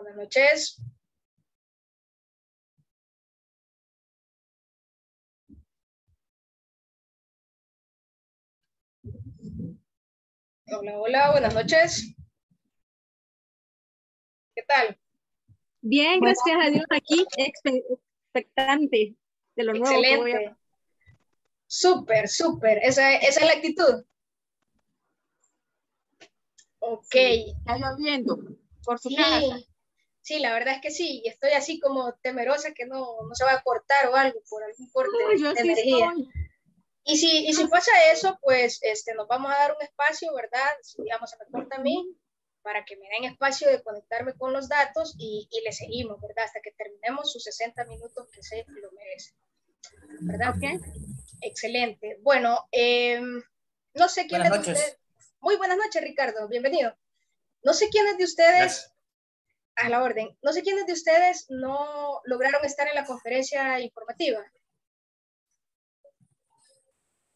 Buenas noches. Hola, hola, buenas noches. ¿Qué tal? Bien, gracias a Dios aquí, expectante de lo nuevo. Excelente. Súper, súper. Esa, esa es la actitud. Ok. está lloviendo por su sí, casa. Sí, la verdad es que sí. Y estoy así como temerosa que no, no se va a cortar o algo por algún corte No, yo de sí energía. estoy. Y si, y si pasa eso, pues este, nos vamos a dar un espacio, ¿verdad? Si digamos se me corta a mí, para que me den espacio de conectarme con los datos y, y le seguimos, ¿verdad? Hasta que terminemos sus 60 minutos que se lo merece. ¿Verdad? Ok. Excelente. Bueno, eh, no sé quiénes Buenas de noches. ustedes. Muy buenas noches, Ricardo. Bienvenido. No sé quiénes de ustedes, Gracias. A la orden, no sé quiénes de ustedes no lograron estar en la conferencia informativa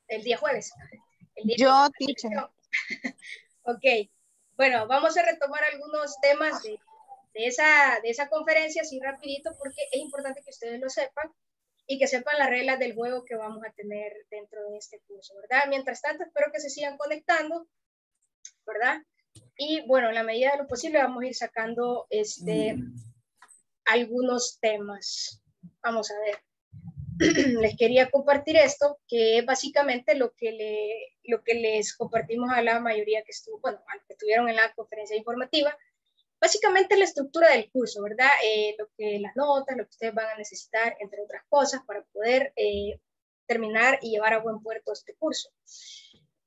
el día jueves. El día Yo, teacher. Ok, bueno, vamos a retomar algunos temas de, de esa, de esa conferencia así rapidito porque es importante que ustedes lo sepan y que sepan las reglas del juego que vamos a tener dentro de este curso, ¿verdad? Mientras tanto, espero que se sigan conectando, ¿verdad? Y bueno, en la medida de lo posible vamos a ir sacando este, algunos temas. Vamos a ver. les quería compartir esto, que es básicamente lo que, le, lo que les compartimos a la mayoría que estuvo, bueno, que estuvieron en la conferencia informativa. Básicamente la estructura del curso, ¿verdad? Eh, lo que las notas, lo que ustedes van a necesitar, entre otras cosas, para poder eh, terminar y llevar a buen puerto este curso.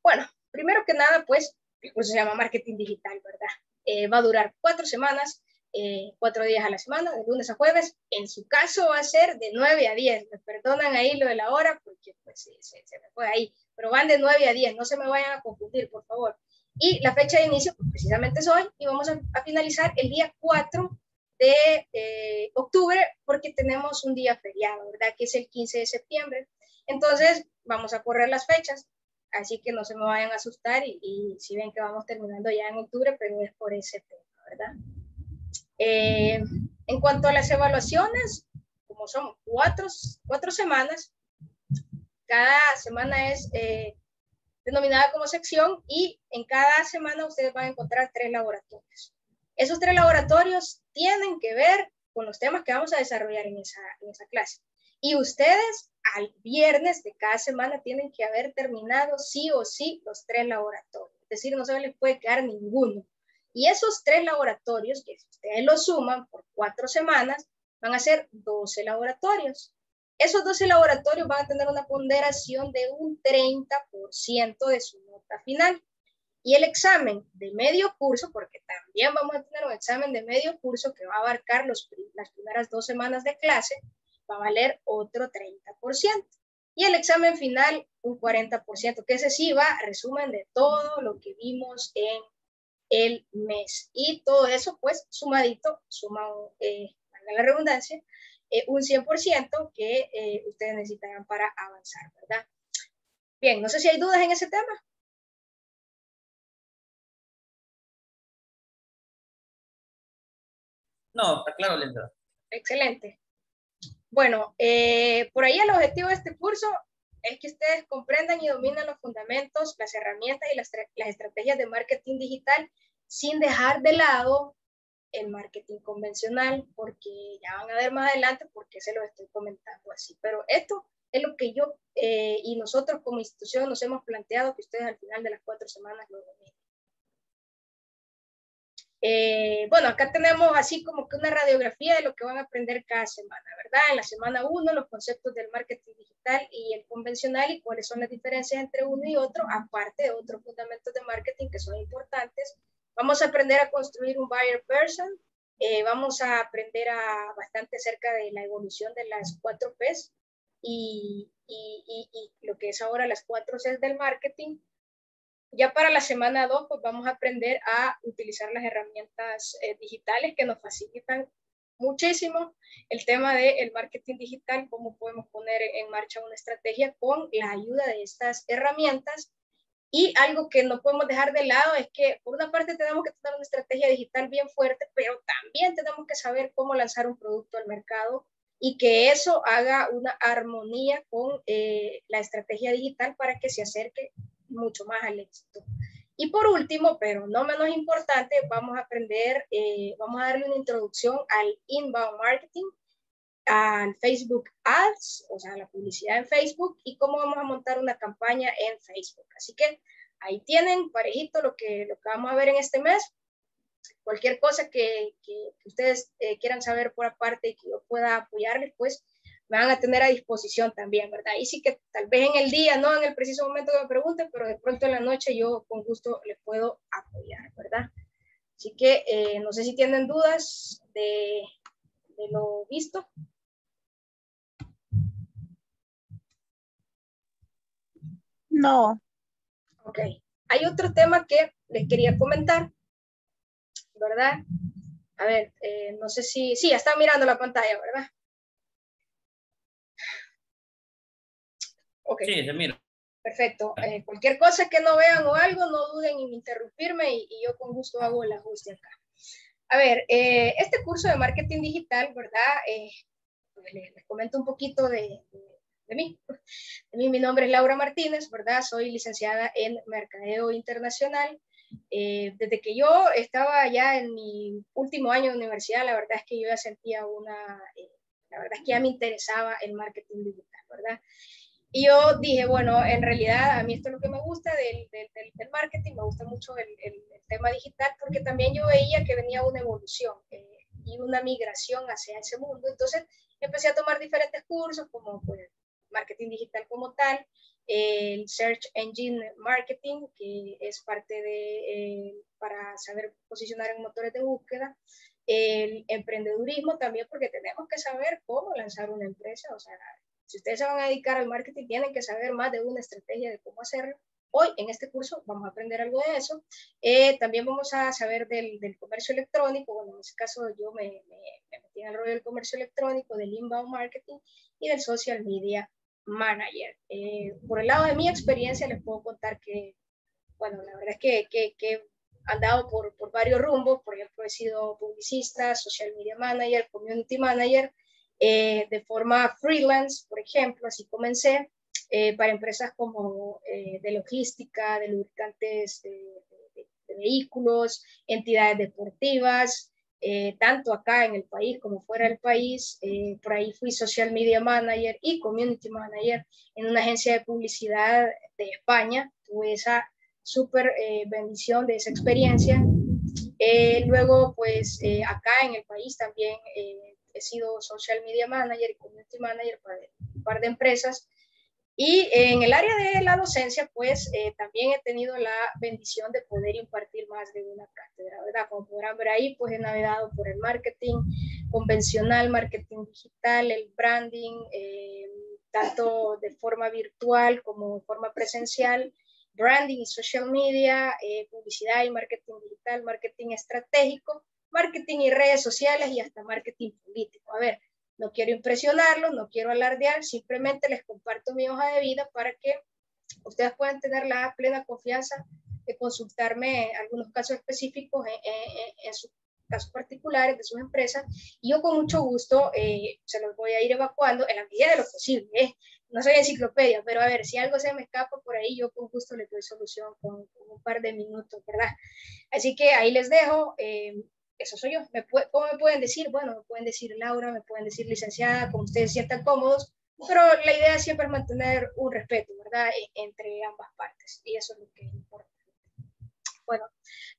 Bueno, primero que nada, pues, el se llama Marketing Digital, ¿verdad? Eh, va a durar cuatro semanas, eh, cuatro días a la semana, de lunes a jueves. En su caso va a ser de 9 a 10. Me perdonan ahí lo de la hora porque pues se, se me fue ahí. Pero van de 9 a 10, no se me vayan a confundir, por favor. Y la fecha de inicio, pues, precisamente es hoy, y vamos a, a finalizar el día 4 de eh, octubre porque tenemos un día feriado, ¿verdad? Que es el 15 de septiembre. Entonces, vamos a correr las fechas, así que no se me vayan a asustar y, y si ven que vamos terminando ya en octubre, pero es por ese tema, ¿verdad? Eh, en cuanto a las evaluaciones, como son cuatro, cuatro semanas, cada semana es eh, denominada como sección y en cada semana ustedes van a encontrar tres laboratorios. Esos tres laboratorios tienen que ver con los temas que vamos a desarrollar en esa, en esa clase. Y ustedes al viernes de cada semana tienen que haber terminado sí o sí los tres laboratorios. Es decir, no se les puede quedar ninguno. Y esos tres laboratorios, que si ustedes los suman por cuatro semanas, van a ser 12 laboratorios. Esos 12 laboratorios van a tener una ponderación de un 30% de su nota final. Y el examen de medio curso, porque también vamos a tener un examen de medio curso que va a abarcar los, las primeras dos semanas de clase, va a valer otro 30%. Y el examen final, un 40%, que ese sí va a resumen de todo lo que vimos en el mes. Y todo eso, pues, sumadito, suma, eh, la redundancia, eh, un 100% que eh, ustedes necesitarán para avanzar, ¿verdad? Bien, no sé si hay dudas en ese tema. No, está claro, Linda. Excelente. Bueno, eh, por ahí el objetivo de este curso es que ustedes comprendan y dominen los fundamentos, las herramientas y las, estrategias de marketing digital sin dejar de lado el marketing convencional, porque ya van a ver más adelante por qué se lo estoy comentando así. Pero esto es lo que yo eh, y nosotros como institución nos hemos planteado que ustedes al final de las cuatro semanas lo dominen. Eh, bueno, acá tenemos así como que una radiografía de lo que van a aprender cada semana, ¿verdad? En la semana 1, los conceptos del marketing digital y el convencional y cuáles son las diferencias entre uno y otro, aparte de otros fundamentos de marketing que son importantes. Vamos a aprender a construir un buyer person, eh, vamos a aprender a bastante acerca de la evolución de las cuatro P's y, y, y, y lo que es ahora las cuatro C's del marketing. Ya para la semana 2, pues vamos a aprender a utilizar las herramientas eh, digitales que nos facilitan muchísimo el tema del marketing digital, cómo podemos poner en marcha una estrategia con la ayuda de estas herramientas. Y algo que no podemos dejar de lado es que, por una parte, tenemos que tener una estrategia digital bien fuerte, pero también tenemos que saber cómo lanzar un producto al mercado y que eso haga una armonía con eh, la estrategia digital para que se acerque mucho más al éxito. Y por último, pero no menos importante, vamos a aprender, eh, vamos a darle una introducción al inbound marketing, al Facebook Ads, o sea, la publicidad en Facebook y cómo vamos a montar una campaña en Facebook. Así que ahí tienen parejito lo que, lo que vamos a ver en este mes. Cualquier cosa que, que, ustedes eh, quieran saber por aparte y que yo pueda apoyarles, pues me van a tener a disposición también, ¿verdad? Y sí que tal vez en el día, no en el preciso momento que me pregunten, pero de pronto en la noche yo con gusto les puedo apoyar, ¿verdad? Así que eh, no sé si tienen dudas de, de lo visto. No. Ok. Hay otro tema que les quería comentar, ¿verdad? A ver, eh, no sé si, sí, ya están mirando la pantalla, ¿verdad? Ok. Sí, mira. Perfecto. Eh, cualquier cosa que no vean o algo, no duden en interrumpirme y, yo con gusto hago el ajuste acá. A ver, eh, este curso de marketing digital, ¿verdad? Pues les, comento un poquito de, de, mí. De mí. Mi nombre es Laura Martínez, ¿verdad? Soy licenciada en Mercadeo Internacional. Eh, desde que yo estaba ya en mi último año de universidad, la verdad es que yo ya sentía una, la verdad es que ya me interesaba el marketing digital, ¿verdad? Y yo dije, bueno, en realidad a mí esto es lo que me gusta del, del, del marketing, me gusta mucho el, el, tema digital, porque también yo veía que venía una evolución eh, y una migración hacia ese mundo. Entonces empecé a tomar diferentes cursos, como pues, marketing digital como tal, el Search Engine Marketing, que es parte de, eh, para saber posicionar en motores de búsqueda, el emprendedurismo también, porque tenemos que saber cómo lanzar una empresa, o sea, si ustedes se van a dedicar al marketing, tienen que saber más de una estrategia de cómo hacerlo. Hoy en este curso vamos a aprender algo de eso. Eh, también vamos a saber del, del, comercio electrónico. Bueno, en ese caso yo me, me, me, metí en el rollo del comercio electrónico, del inbound marketing y del social media manager. Eh, por el lado de mi experiencia les puedo contar que, bueno, la verdad es que, que, que andado por, por varios rumbos. Por ejemplo, he sido publicista, social media manager, community manager eh, de forma freelance, por ejemplo, así comencé, eh, para empresas como eh, de logística, de lubricantes de, de, de vehículos, entidades deportivas, tanto acá en el país como fuera del país. por ahí fui social media manager y community manager en una agencia de publicidad de España. Tuve esa súper bendición de esa experiencia. luego, pues acá en el país también he sido social media manager y community manager para un par de empresas. Y en el área de la docencia, pues eh, también he tenido la bendición de poder impartir más de una cátedra, ¿verdad? Como podrán ver ahí, pues he navegado por el marketing convencional, marketing digital, el branding, eh, tanto de forma virtual como de forma presencial, branding y social media, eh, publicidad y marketing digital, marketing estratégico marketing y redes sociales y hasta marketing político. A ver, no quiero impresionarlos, no quiero alardear, simplemente les comparto mi hoja de vida para que ustedes puedan tener la plena confianza de consultarme algunos casos específicos en, sus casos particulares de sus empresas y yo con mucho gusto eh, se los voy a ir evacuando en la medida de lo posible. ¿eh? No soy enciclopedia, pero a ver, si algo se me escapa por ahí, yo con gusto les doy solución con, un par de minutos, ¿verdad? Así que ahí les dejo. Eh, eso soy yo. Me ¿Cómo me pueden decir? Bueno, me pueden decir Laura, me pueden decir licenciada, como ustedes sientan cómodos, pero la idea siempre es mantener un respeto, ¿verdad?, e, entre ambas partes, y eso es lo que importa. Bueno,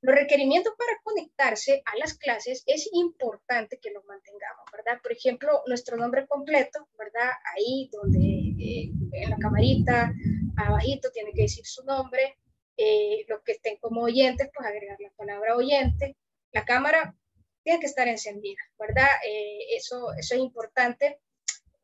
los requerimientos para conectarse a las clases es importante que los mantengamos, ¿verdad? Por ejemplo, nuestro nombre completo, ¿verdad? Ahí donde eh, en la camarita, abajito, tiene que decir su nombre. Eh, los que estén como oyentes, pues agregar la palabra oyente la cámara tiene que estar encendida, ¿verdad? Eh, eso, es importante.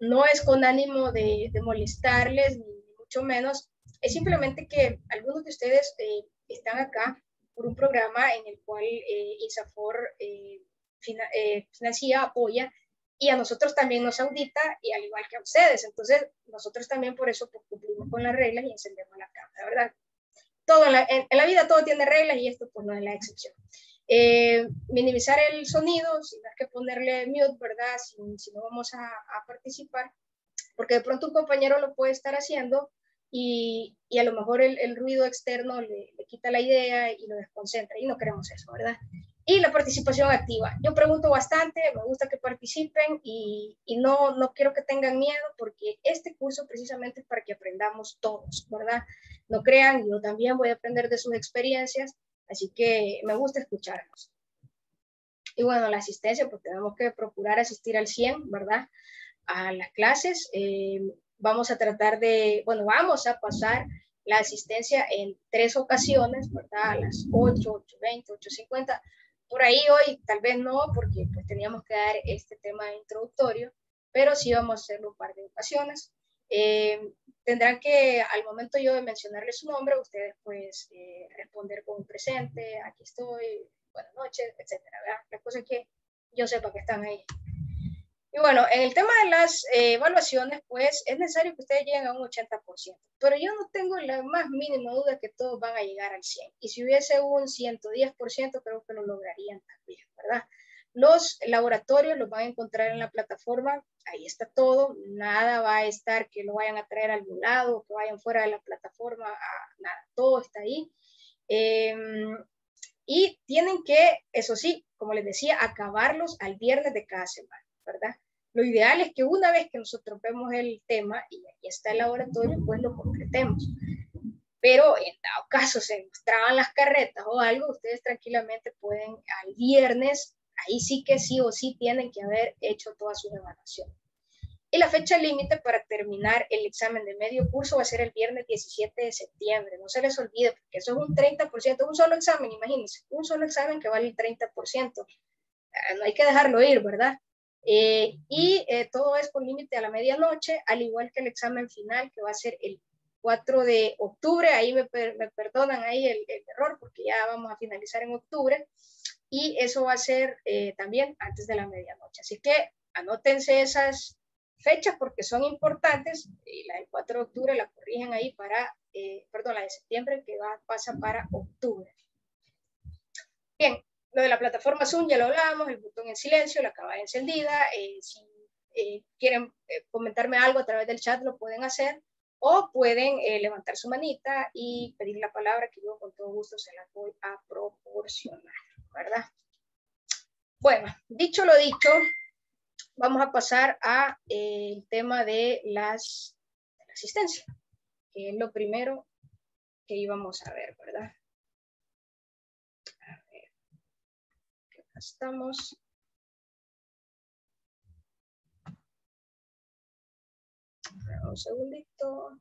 No es con ánimo de, molestarles, ni mucho menos. Es simplemente que algunos de ustedes eh, están acá por un programa en el cual eh, INSAFOR financia, apoya, y a nosotros también nos audita, y al igual que a ustedes. Entonces, nosotros también por eso pues, cumplimos con las reglas y encendemos la cámara, ¿verdad? todo en la, vida todo tiene reglas y esto pues no es la excepción. Eh, minimizar el sonido, sin tener que ponerle mute, ¿verdad? Si, no vamos a, participar, porque de pronto un compañero lo puede estar haciendo y, a lo mejor el, ruido externo le, le, quita la idea y lo desconcentra y no queremos eso, ¿verdad? Y la participación activa. Yo pregunto bastante, me gusta que participen y, y, no, no quiero que tengan miedo porque este curso precisamente es para que aprendamos todos, ¿verdad? No crean, yo también voy a aprender de sus experiencias, así que me gusta escucharlos. Y bueno, la asistencia, pues tenemos que procurar asistir al 100, ¿verdad? A las clases. Eh, vamos a tratar de, bueno, vamos a pasar la asistencia en tres ocasiones, ¿verdad? A las 8, 8.20, 8.50 por ahí hoy tal vez no, porque pues teníamos que dar este tema introductorio, pero sí vamos a hacerlo un par de ocasiones. Eh, tendrán que, al momento yo de mencionarles su nombre, ustedes pues eh, responder con un presente, aquí estoy, buenas noches, etcétera, La cosa es que yo sepa que están ahí. Y bueno, en el tema de las eh, evaluaciones, pues es necesario que ustedes lleguen a un 80%, pero yo no tengo la más mínima duda que todos van a llegar al 100%. Y si hubiese un 110%, creo que lo lograrían también, ¿verdad? Los laboratorios los van a encontrar en la plataforma, ahí está todo, nada va a estar que lo vayan a traer a algún lado, que vayan fuera de la plataforma, nada, todo está ahí. Em, y tienen que, eso sí, como les decía, acabarlos al viernes de cada semana, ¿verdad? Lo ideal es que una vez que nosotros vemos el tema y aquí está el laboratorio, pues lo concretemos. Pero en dado caso se mostraban las carretas o algo, ustedes tranquilamente pueden al viernes, ahí sí que sí o sí tienen que haber hecho toda su evaluación. Y la fecha límite para terminar el examen de medio curso va a ser el viernes 17 de septiembre. No se les olvide, porque eso es un 30%, un solo examen, imagínense, un solo examen que vale el 30%. Ah, no hay que dejarlo ir, ¿verdad? Eh, y eh, todo es con límite a la medianoche, al igual que el examen final, que va a ser el 4 de octubre. Ahí me, perdonan ahí el, error, porque ya vamos a finalizar en octubre. Y eso va a ser eh, también antes de la medianoche. Así que anótense esas fechas porque son importantes. Y la del 4 de octubre la corrigen ahí para, perdón, la de septiembre que va, pasa para octubre. Bien, lo de la plataforma Zoom ya lo hablábamos, el botón en silencio, la cámara encendida. Eh, si eh, quieren eh, comentarme algo a través del chat, lo pueden hacer. O pueden levantar su manita y pedir la palabra que yo con todo gusto se la voy a proporcionar, ¿verdad? Bueno, dicho lo dicho, vamos a pasar al tema de, las, de la asistencia, que es lo primero que íbamos a ver, ¿verdad? estamos. Un segundito.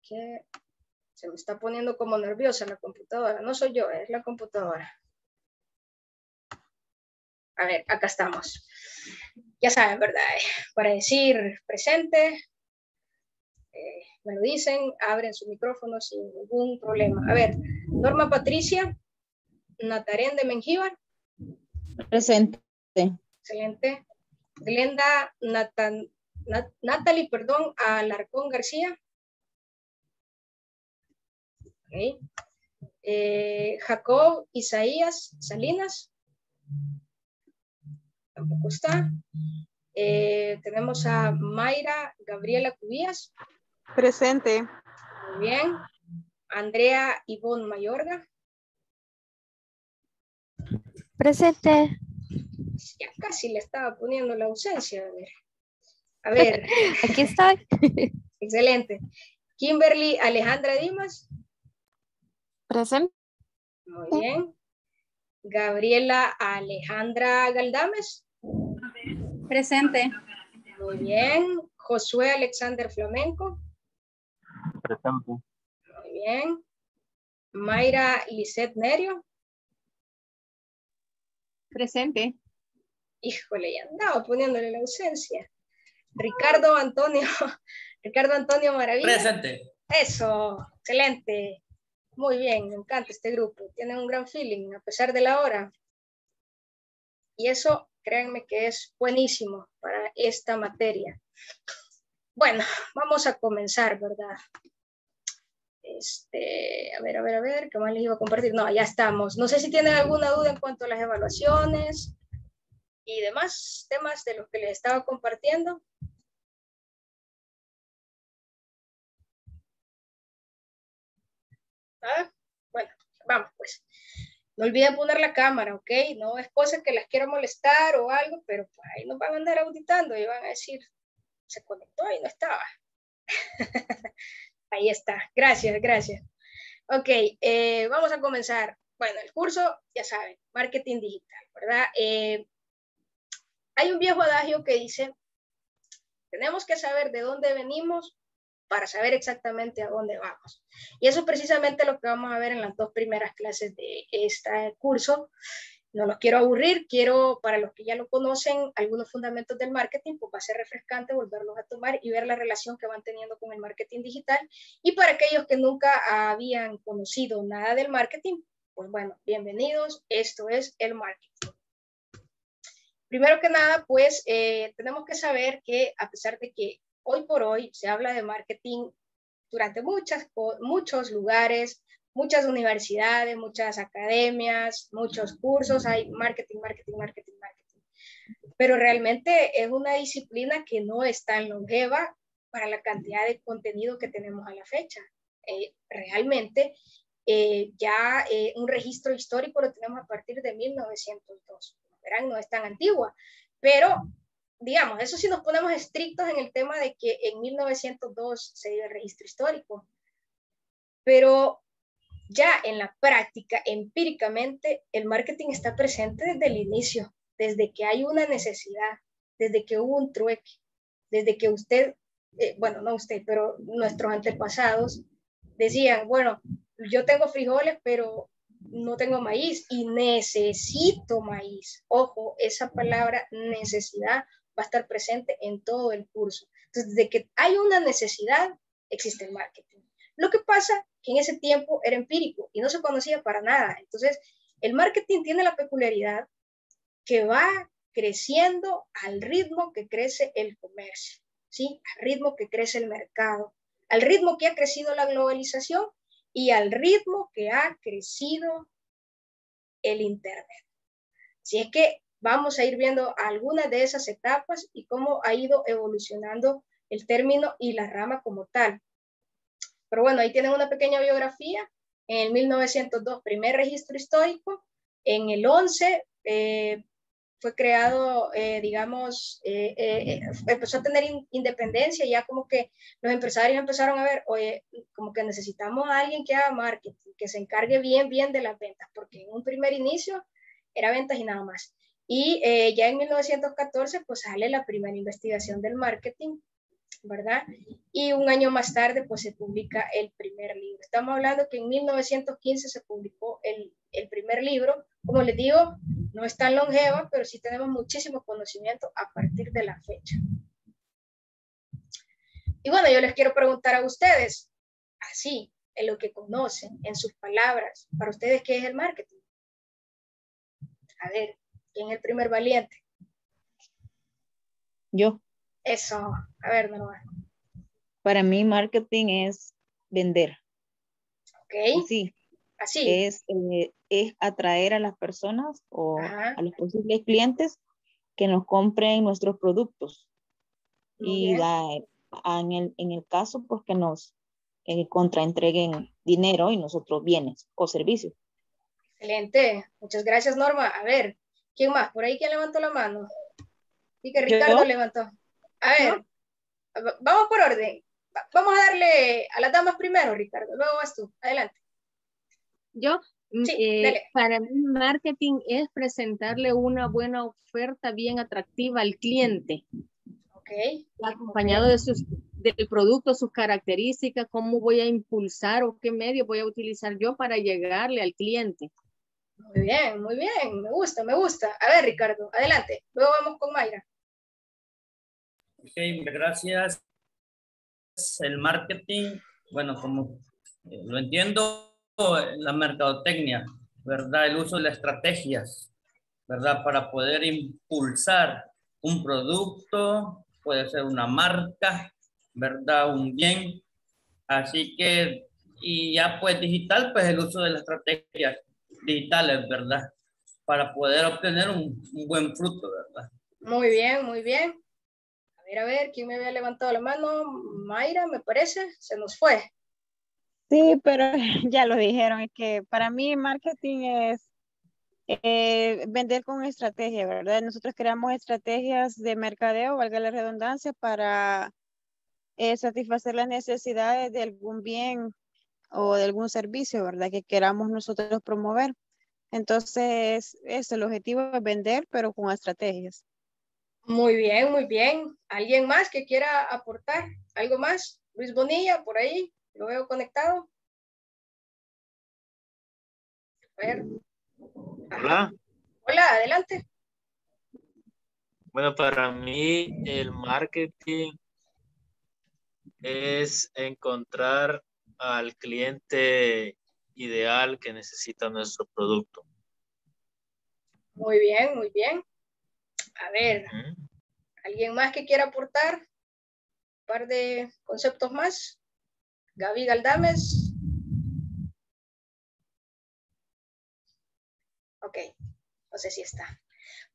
Que se me está poniendo como nerviosa la computadora. No soy yo, es la computadora. A ver, acá estamos. Ya saben, ¿verdad? Para decir presente, eh, me lo dicen, abren su micrófono sin ningún problema. A ver, Norma Patricia. Natarén de Mengíbar. Presente. Excelente. Glenda Natan, Natalie, perdón, Alarcón García. Okay. Eh, Jacob Isaías Salinas. Tampoco está. Eh, tenemos a Mayra Gabriela Cubías. Presente. Muy bien. Andrea Ivonne Mayorga. Presente. Ya casi le estaba poniendo la ausencia. A ver. A ver. Aquí estoy. Excelente. Kimberly Alejandra Dimas. Presente. Muy bien. Gabriela Alejandra Galdames. Presente. Muy bien. Josué Alexander Flamenco. Presente. Muy bien. Mayra Lisette Nerio. Presente. Híjole, ya andaba poniéndole la ausencia. Ricardo Antonio, Ricardo Antonio Maravilla. Presente. Eso, excelente. Muy bien, me encanta este grupo. Tienen un gran feeling a pesar de la hora. Y eso, créanme que es buenísimo para esta materia. Bueno, vamos a comenzar, ¿verdad? Este, a ver, a ver, a ver, ¿qué más les iba a compartir? No, ya estamos. No sé si tienen alguna duda en cuanto a las evaluaciones y demás temas de los que les estaba compartiendo. ¿Ah? Bueno, vamos pues. No olviden poner la cámara, ¿ok? No es cosa que las quiero molestar o algo, pero pues ahí nos van a andar auditando y van a decir, se conectó y no estaba. ahí está. Gracias, gracias. Ok, eh, vamos a comenzar. Bueno, el curso, ya saben, marketing digital, ¿verdad? Eh, hay un viejo adagio que dice, tenemos que saber de dónde venimos para saber exactamente a dónde vamos. Y eso es precisamente lo que vamos a ver en las dos primeras clases de este curso. No los quiero aburrir, quiero, para los que ya lo conocen, algunos fundamentos del marketing, pues va a ser refrescante volverlos a tomar y ver la relación que van teniendo con el marketing digital. Y para aquellos que nunca habían conocido nada del marketing, pues bueno, bienvenidos, esto es el marketing. Primero que nada, pues eh, tenemos que saber que a pesar de que hoy por hoy se habla de marketing durante muchas, muchos lugares, muchas universidades, muchas academias, muchos cursos, hay marketing, marketing, marketing, marketing. Pero realmente es una disciplina que no es tan longeva para la cantidad de contenido que tenemos a la fecha. Eh, realmente eh, ya eh, un registro histórico lo tenemos a partir de 1902. Verán, no es tan antigua, pero digamos, eso sí nos ponemos estrictos en el tema de que en 1902 se dio el registro histórico, pero ya en la práctica, empíricamente, el marketing está presente desde el inicio, desde que hay una necesidad, desde que hubo un trueque, desde que usted, eh, bueno, no usted, pero nuestros antepasados decían, bueno, yo tengo frijoles, pero no tengo maíz y necesito maíz. Ojo, esa palabra necesidad va a estar presente en todo el curso. Entonces, desde que hay una necesidad, existe el marketing. Lo que pasa que en ese tiempo era empírico y no se conocía para nada. Entonces, el marketing tiene la peculiaridad que va creciendo al ritmo que crece el comercio, ¿sí? Al ritmo que crece el mercado, al ritmo que ha crecido la globalización y al ritmo que ha crecido el Internet. Si es que vamos a ir viendo algunas de esas etapas y cómo ha ido evolucionando el término y la rama como tal. Pero bueno, ahí tienen una pequeña biografía. En el 1902, primer registro histórico. En el 11 eh, fue creado, eh, digamos, eh, empezó a tener independencia, ya como que los empresarios empezaron a ver, oye, como que necesitamos a alguien que haga marketing, que se encargue bien, bien de las ventas, porque en un primer inicio era ventas y nada más. Y eh, ya en 1914, pues sale la primera investigación del marketing, ¿verdad? Y un año más tarde, pues se publica el primer libro. Estamos hablando que en 1915 se publicó el, el primer libro. Como les digo, no es tan longeva, pero sí tenemos muchísimo conocimiento a partir de la fecha. Y bueno, yo les quiero preguntar a ustedes, así, en lo que conocen, en sus palabras, para ustedes, ¿qué es el marketing? A ver, ¿Quién es el primer valiente? Yo. Eso. A ver, no. Para mí, marketing es vender. Ok. Sí. Así. Es, eh, es atraer a las personas o a los posibles clientes que nos compren nuestros productos. y da, en, el, en el caso, pues que nos eh, contraentreguen dinero y nosotros bienes o servicios. Excelente. Muchas gracias, Norma. A ver, ¿Quién más? ¿Por ahí quién levantó la mano? Y que Ricardo levantó. A ver, vamos por orden. Vamos a darle a las damas primero, Ricardo. Luego vas tú. Adelante. Yo, mm, eh, para mí, marketing es presentarle una buena oferta bien atractiva al cliente. Ok. Acompañado de sus, del producto, sus características, cómo voy a impulsar o qué medio voy a utilizar yo para llegarle al cliente. Muy bien, muy bien, me gusta, me gusta. A ver, Ricardo, adelante. Luego vamos con Mayra. Ok, gracias. El marketing, bueno, como eh, lo entiendo, la mercadotecnia, ¿verdad? El uso de las estrategias, ¿verdad? Para poder impulsar un producto, puede ser una marca, ¿verdad? Un bien. Así que y ya pues digital, pues el uso de las estrategias digitales, ¿verdad? Para poder obtener un, un buen fruto, ¿verdad? Muy bien, muy bien. Ver, a ver, ¿quién me había levantado la mano? Mayra, me parece, se nos fue. Sí, pero ya lo dijeron, es que para mí marketing es eh, vender con estrategia, ¿verdad? Nosotros creamos estrategias de mercadeo, valga la redundancia, para eh, satisfacer las necesidades de algún bien o de algún servicio, ¿verdad? Que queramos nosotros promover. Entonces, es el objetivo es vender, pero con estrategias. Muy bien, muy bien. ¿Alguien más que quiera aportar? ¿Algo más? Luis Bonilla, por ahí, lo veo conectado. A ver. Hola. Hola, adelante. Bueno, para mí el marketing es encontrar al cliente ideal que necesita nuestro producto. Muy bien, muy bien. A ver, ¿alguien más que quiera aportar? Un par de conceptos más. Gaby Galdames. Ok, no sé si está.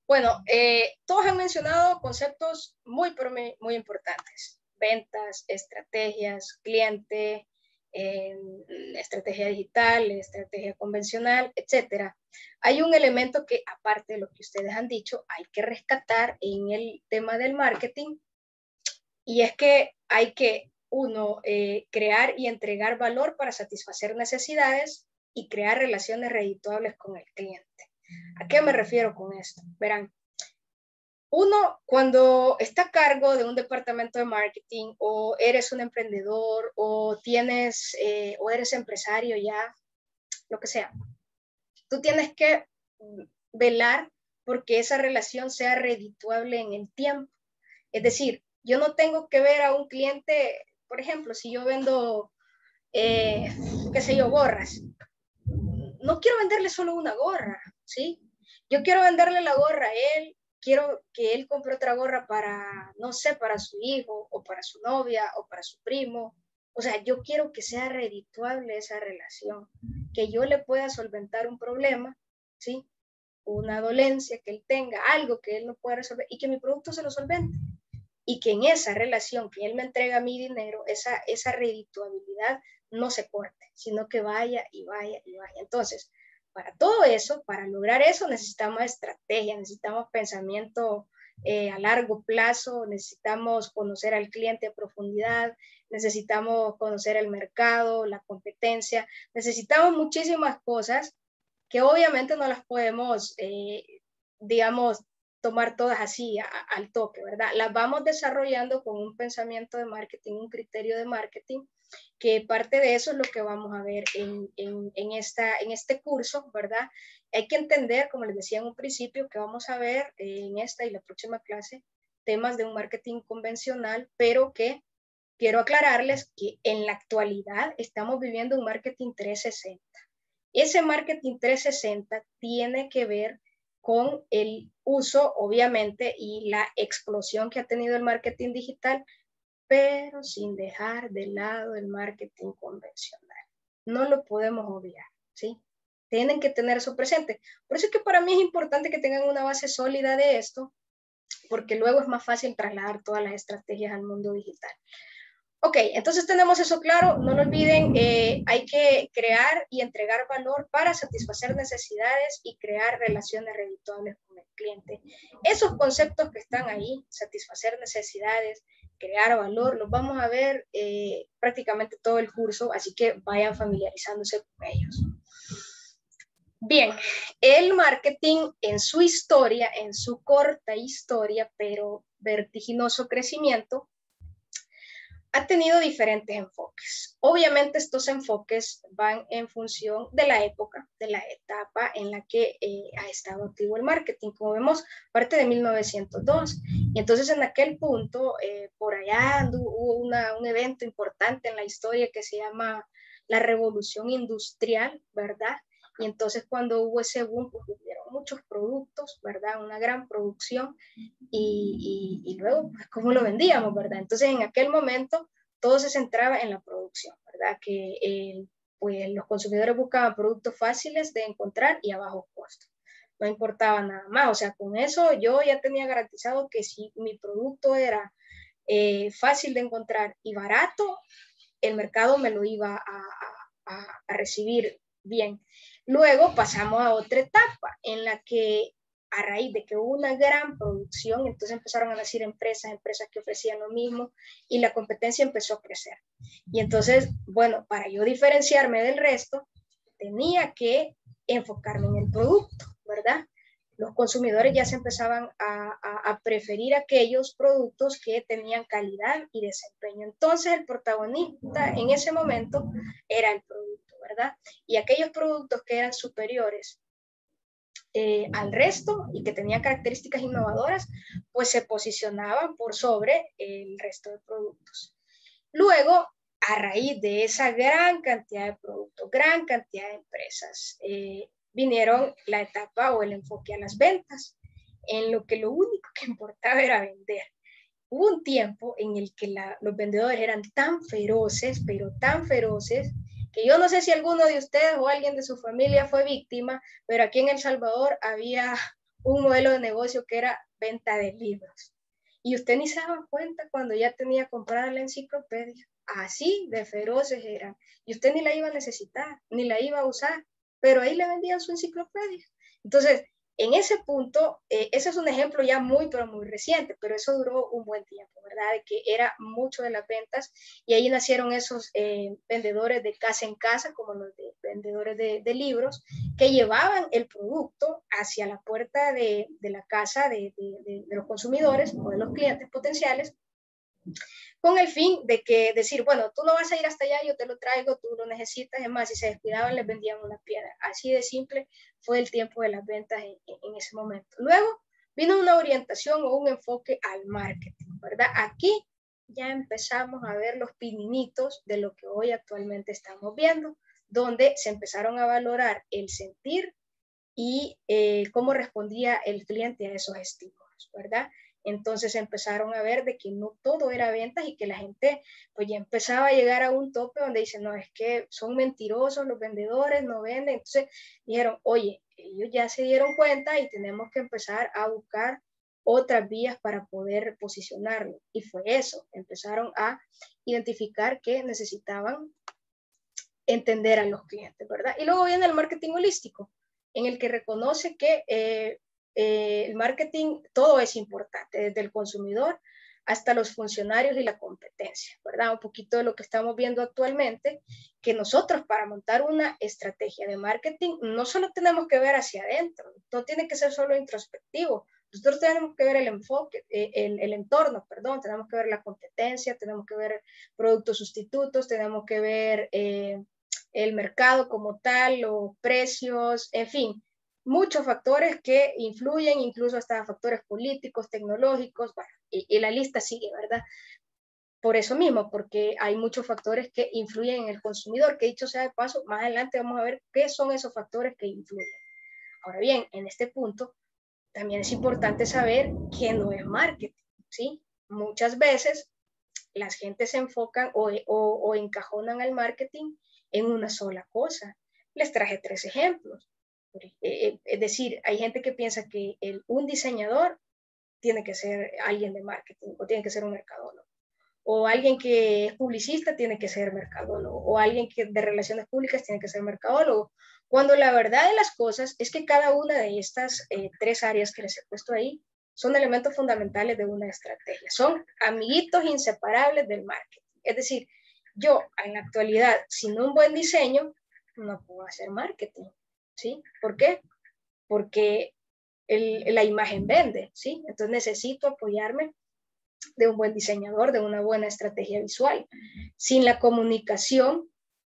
Bueno, eh, todos han mencionado conceptos muy, muy importantes. Ventas, estrategias, cliente, estrategia digital, estrategia convencional, etcétera. Hay un elemento que, aparte de lo que ustedes han dicho, hay que rescatar en el tema del marketing y es que hay que, uno, eh, crear y entregar valor para satisfacer necesidades y crear relaciones redituables con el cliente. ¿A qué me refiero con esto? Verán, uno, cuando está a cargo de un departamento de marketing o eres un emprendedor o tienes eh, o eres empresario ya, lo que sea, tú tienes que velar porque esa relación sea redituable en el tiempo. Es decir, yo no tengo que ver a un cliente, por ejemplo, si yo vendo, eh, qué sé yo, gorras, no quiero venderle solo una gorra, ¿sí? Yo quiero venderle la gorra a él, quiero que él compre otra gorra para, no sé, para su hijo o para su novia o para su primo. O sea, yo quiero que sea redituable esa relación, que yo le pueda solventar un problema, ¿sí? Una dolencia que él tenga, algo que él no pueda resolver y que mi producto se lo solvente. Y que en esa relación que él me entrega mi dinero, esa, esa redituabilidad no se corte, sino que vaya y vaya y vaya. Entonces, para todo eso, para lograr eso, necesitamos estrategia, necesitamos pensamiento eh, a largo plazo, necesitamos conocer al cliente a profundidad, necesitamos conocer el mercado, la competencia, necesitamos muchísimas cosas que obviamente no las podemos, eh, digamos, tomar todas así al toque, ¿verdad? Las vamos desarrollando con un pensamiento de marketing, un criterio de marketing que parte de eso es lo que vamos a ver en, en, esta, en este curso, ¿verdad? Hay que entender, como les decía en un principio, que vamos a ver en esta y la próxima clase temas de un marketing convencional, pero que quiero aclararles que en la actualidad estamos viviendo un marketing 360. Ese marketing 360 tiene que ver con el uso, obviamente, y la explosión que ha tenido el marketing digital pero sin dejar de lado el marketing convencional. No lo podemos obviar, ¿sí? Tienen que tener eso presente. Por eso es que para mí es importante que tengan una base sólida de esto, porque luego es más fácil trasladar todas las estrategias al mundo digital. Ok, entonces tenemos eso claro, no lo olviden, eh, hay que crear y entregar valor para satisfacer necesidades y crear relaciones redituables con el cliente. Esos conceptos que están ahí, satisfacer necesidades, crear valor, los vamos a ver eh, prácticamente todo el curso, así que vayan familiarizándose con ellos. Bien, el marketing en su historia, en su corta historia, pero vertiginoso crecimiento, ha tenido diferentes enfoques. Obviamente estos enfoques van en función de la época, de la etapa en la que eh, ha estado activo el marketing. Como vemos, parte de 1902. Y entonces en aquel punto, eh, por allá hubo un evento importante en la historia que se llama la revolución industrial, ¿verdad? Y entonces cuando hubo ese boom, pues hubieron muchos productos, ¿verdad? Una gran producción y, luego, pues, ¿cómo lo vendíamos, verdad? Entonces en aquel momento todo se centraba en la producción, ¿verdad? Que pues los consumidores buscaban productos fáciles de encontrar y a bajo costo. No importaba nada más. O sea, con eso yo ya tenía garantizado que si mi producto era eh, fácil de encontrar y barato, el mercado me lo iba a, a recibir bien. Luego pasamos a otra etapa en la que a raíz de que hubo una gran producción, entonces empezaron a nacer empresas, empresas que ofrecían lo mismo y la competencia empezó a crecer. Y entonces, bueno, para yo diferenciarme del resto, tenía que enfocarme en el producto, ¿verdad? Los consumidores ya se empezaban a, a, preferir aquellos productos que tenían calidad y desempeño. Entonces, el protagonista en ese momento era el producto, ¿verdad? Y aquellos productos que eran superiores eh, al resto y que tenían características innovadoras, pues se posicionaban por sobre el resto de productos. Luego, a raíz de esa gran cantidad de productos, gran cantidad de empresas, eh, vinieron la etapa o el enfoque a las ventas, en lo que lo único que importaba era vender. Hubo un tiempo en el que los vendedores eran tan feroces, pero tan feroces, que yo no sé si alguno de ustedes o alguien de su familia fue víctima, pero aquí en El Salvador había un modelo de negocio que era venta de libros. Y usted ni se daba cuenta cuando ya tenía comprada la enciclopedia. Así de feroces eran. Y usted ni la iba a necesitar, ni la iba a usar, pero ahí le vendían su enciclopedia. Entonces, en ese punto, eh, ese es un ejemplo ya muy, pero muy reciente, pero eso duró un buen tiempo, ¿verdad? De que era mucho de las ventas y ahí nacieron esos eh, vendedores de casa en casa, como los de, vendedores de, libros, que llevaban el producto hacia la puerta de, la casa de los consumidores o de los clientes potenciales con el fin de que decir, bueno, tú no vas a ir hasta allá, yo te lo traigo, tú lo necesitas, es más, si se descuidaban les vendían una piedra. Así de simple fue el tiempo de las ventas en, ese momento. Luego vino una orientación o un enfoque al marketing, ¿verdad? Aquí ya empezamos a ver los pininitos de lo que hoy actualmente estamos viendo, donde se empezaron a valorar el sentir y eh, cómo respondía el cliente a esos estímulos, ¿verdad? Entonces empezaron a ver de que no todo era ventas y que la gente pues ya empezaba a llegar a un tope donde dicen, no, es que son mentirosos los vendedores, no venden. Entonces dijeron, oye, ellos ya se dieron cuenta y tenemos que empezar a buscar otras vías para poder posicionarlo. Y fue eso, empezaron a identificar que necesitaban entender a los clientes, ¿verdad? Y luego viene el marketing holístico, en el que reconoce que eh, eh, el marketing, todo es importante, desde el consumidor hasta los funcionarios y la competencia, ¿verdad? Un poquito de lo que estamos viendo actualmente, que nosotros para montar una estrategia de marketing no solo tenemos que ver hacia adentro, no tiene que ser solo introspectivo, nosotros tenemos que ver el enfoque, eh, el, entorno, perdón, tenemos que ver la competencia, tenemos que ver productos sustitutos, tenemos que ver eh, el mercado como tal, los precios, en fin, muchos factores que influyen, incluso hasta factores políticos, tecnológicos, y, la lista sigue, ¿verdad? Por eso mismo, porque hay muchos factores que influyen en el consumidor, que dicho sea de paso, más adelante vamos a ver qué son esos factores que influyen. Ahora bien, en este punto, también es importante saber que no es marketing, ¿sí? Muchas veces las gentes se enfocan o, o, o encajonan al marketing en una sola cosa. Les traje tres ejemplos. Eh, eh, es decir, hay gente que piensa que un diseñador tiene que ser alguien de marketing o tiene que ser un mercadólogo. O alguien que es publicista tiene que ser mercadólogo. O alguien que de relaciones públicas tiene que ser mercadólogo. Cuando la verdad de las cosas es que cada una de estas eh, tres áreas que les he puesto ahí son elementos fundamentales de una estrategia. Son amiguitos inseparables del marketing. Es decir, yo en la actualidad, sin un buen diseño, no puedo hacer marketing. ¿Sí? ¿Por qué? Porque la imagen vende, ¿sí? Entonces necesito apoyarme de un buen diseñador, de una buena estrategia visual. Sin la comunicación,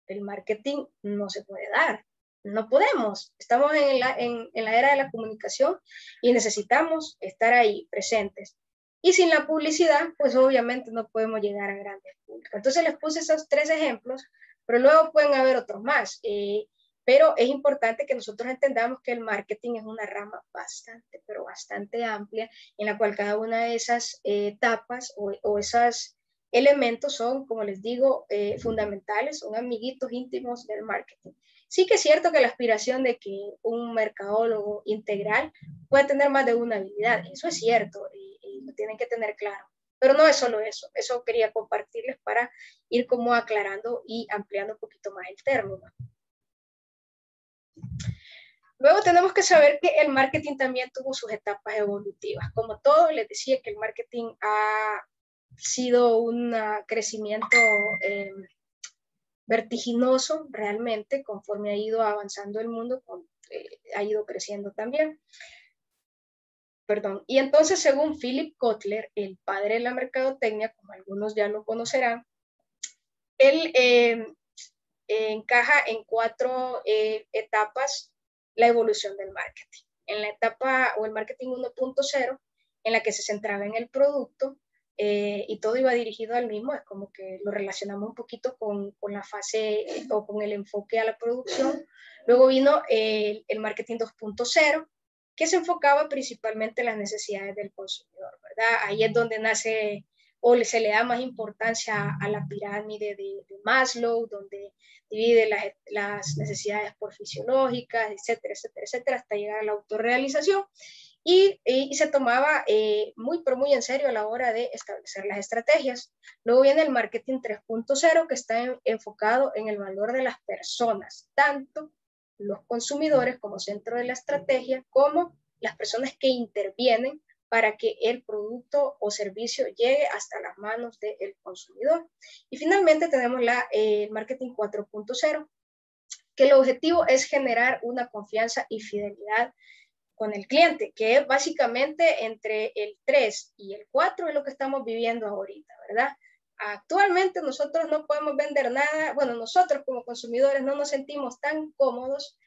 el marketing no se puede dar. No podemos. Estamos en la, en, la era de la comunicación y necesitamos estar ahí presentes. Y sin la publicidad, pues obviamente no podemos llegar a grandes públicos. Entonces les puse esos tres ejemplos, pero luego pueden haber otros más. Eh, pero es importante que nosotros entendamos que el marketing es una rama bastante, pero bastante amplia, en la cual cada una de esas etapas o, esas elementos son, como les digo, eh, fundamentales, son amiguitos íntimos del marketing. Sí que es cierto que la aspiración de que un mercadólogo integral puede tener más de una habilidad, eso es cierto y, lo tienen que tener claro. Pero no es solo eso, eso quería compartirles para ir como aclarando y ampliando un poquito más el término. Luego tenemos que saber que el marketing también tuvo sus etapas evolutivas. Como todo, les decía que el marketing ha sido un crecimiento eh, vertiginoso realmente conforme ha ido avanzando el mundo, eh, ha ido creciendo también. Perdón. Y entonces, según Philip Kotler, el padre de la mercadotecnia, como algunos ya lo conocerán, él eh, encaja en cuatro eh, etapas la evolución del marketing. En la etapa o el marketing 1.0, en la que se centraba en el producto, eh, y todo iba dirigido al mismo, es como que lo relacionamos un poquito con, con la fase o con el enfoque a la producción. Luego vino el, el marketing 2.0, que se enfocaba principalmente en las necesidades del consumidor, ¿verdad? Ahí es donde nace o se le da más importancia a la pirámide de, Maslow, donde divide las, necesidades por fisiológicas, etcétera, etcétera, etcétera, hasta llegar a la autorrealización y, y se tomaba eh, muy, pero muy en serio a la hora de establecer las estrategias. Luego viene el marketing 3.0 que está enfocado en el valor de las personas, tanto los consumidores como centro de la estrategia, como las personas que intervienen para que el producto o servicio llegue hasta las manos del consumidor. Y finalmente tenemos la, eh, el marketing 4.0, que el objetivo es generar una confianza y fidelidad con el cliente, que es básicamente entre el 3 y el 4 es lo que estamos viviendo ahorita, ¿verdad? Actualmente nosotros no podemos vender nada, bueno, nosotros como consumidores no nos sentimos tan cómodos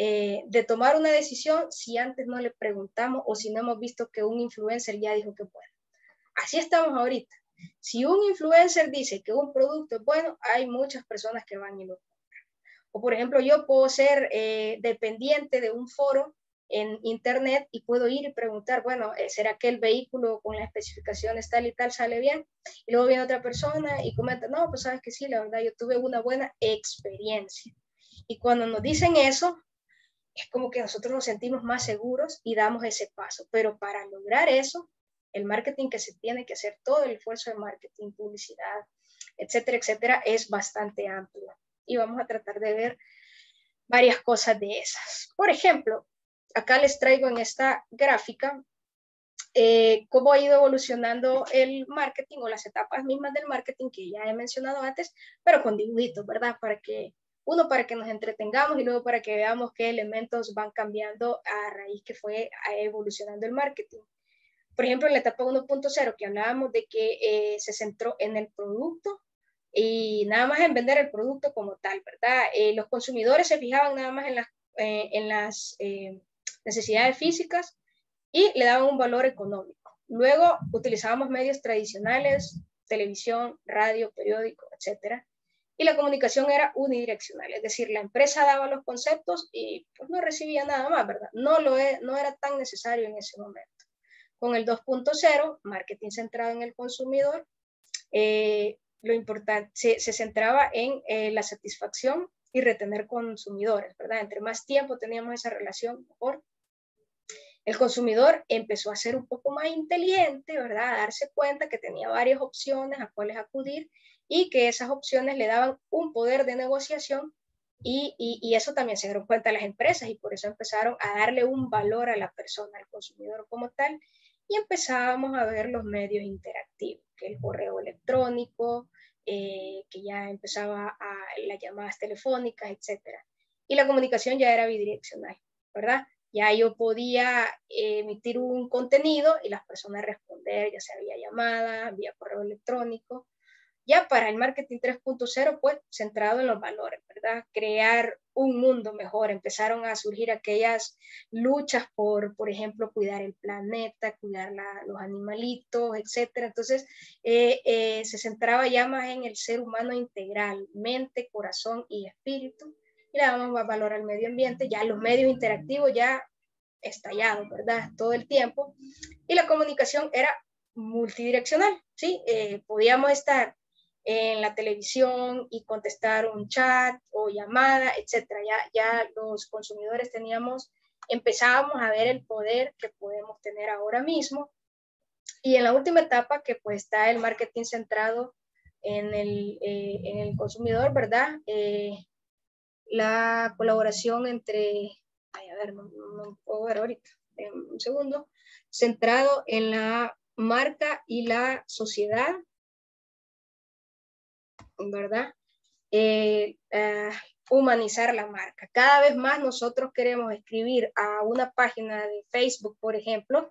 eh, de tomar una decisión si antes no le preguntamos o si no hemos visto que un influencer ya dijo que puede. Así estamos ahorita. Si un influencer dice que un producto es bueno, hay muchas personas que van y lo compran. O por ejemplo, yo puedo ser eh, dependiente de un foro en internet y puedo ir y preguntar, bueno, eh, ¿será que el vehículo con las especificaciones tal y tal sale bien? Y luego viene otra persona y comenta, no, pues sabes que sí, la verdad, yo tuve una buena experiencia. Y cuando nos dicen eso, es como que nosotros nos sentimos más seguros y damos ese paso. Pero para lograr eso, el marketing que se tiene que hacer, todo el esfuerzo de marketing, publicidad, etcétera, etcétera, es bastante amplio. Y vamos a tratar de ver varias cosas de esas. Por ejemplo, acá les traigo en esta gráfica eh, cómo ha ido evolucionando el marketing o las etapas mismas del marketing que ya he mencionado antes, pero con dibujitos, ¿verdad? Para que, uno, para que nos entretengamos y luego para que veamos qué elementos van cambiando a raíz que fue evolucionando el marketing. Por ejemplo, en la etapa 1.0 que hablábamos de que eh, se centró en el producto y nada más en vender el producto como tal, ¿verdad? Eh, los consumidores se fijaban nada más en las, en las necesidades físicas y le daban un valor económico. Luego utilizábamos medios tradicionales, televisión, radio, periódico, etc. Y la comunicación era unidireccional, es decir, la empresa daba los conceptos y pues no recibía nada más, ¿verdad? No, lo es, no era tan necesario en ese momento. Con el 2.0, marketing centrado en el consumidor, eh, lo importante se, centraba en eh, la satisfacción y retener consumidores, ¿verdad? Entre más tiempo teníamos esa relación, mejor. El consumidor empezó a ser un poco más inteligente, ¿verdad? A darse cuenta que tenía varias opciones a cuáles acudir y que esas opciones le daban un poder de negociación y, y, eso también se dieron cuenta las empresas y por eso empezaron a darle un valor a la persona, al consumidor como tal, y empezábamos a ver los medios interactivos, que el correo electrónico, eh, que ya empezaba a las llamadas telefónicas, etc. Y la comunicación ya era bidireccional, ¿verdad? Ya yo podía emitir un contenido y las personas responder, ya sea vía llamada, vía correo electrónico. Ya para el marketing 3.0, pues centrado en los valores, ¿verdad? Crear un mundo mejor. Empezaron a surgir aquellas luchas por, por ejemplo, cuidar el planeta, cuidar los animalitos, etcétera. Entonces, eh, eh, se centraba ya más en el ser humano integral, mente, corazón y espíritu. Y le damos más valor al medio ambiente. Ya los medios interactivos ya estallados, ¿verdad? Todo el tiempo. Y la comunicación era multidireccional, ¿sí? Eh, podíamos estar en la televisión y contestar un chat o llamada, etcétera. Ya, ya los consumidores teníamos, empezábamos a ver el poder que podemos tener ahora mismo. Y en la última etapa, que pues está el marketing centrado en el, eh, en el consumidor, ¿verdad? Eh, la colaboración entre, ay, a ver, no, no puedo ver ahorita, un segundo, centrado en la marca y la sociedad, ¿verdad? Eh, eh, humanizar la marca. Cada vez más nosotros queremos escribir a una página de Facebook, por ejemplo,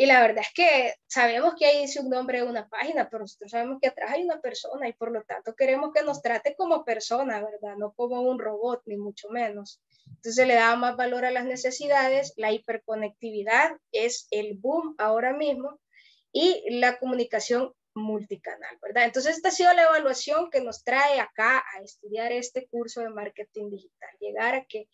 y la verdad es que sabemos que ahí dice un nombre de una página, pero nosotros sabemos que atrás hay una persona y por lo tanto queremos que nos trate como persona, ¿verdad? No como un robot, ni mucho menos. Entonces le da más valor a las necesidades, la hiperconectividad es el boom ahora mismo y la comunicación multicanal, ¿verdad? Entonces esta ha sido la evaluación que nos trae acá a estudiar este curso de marketing digital, llegar a que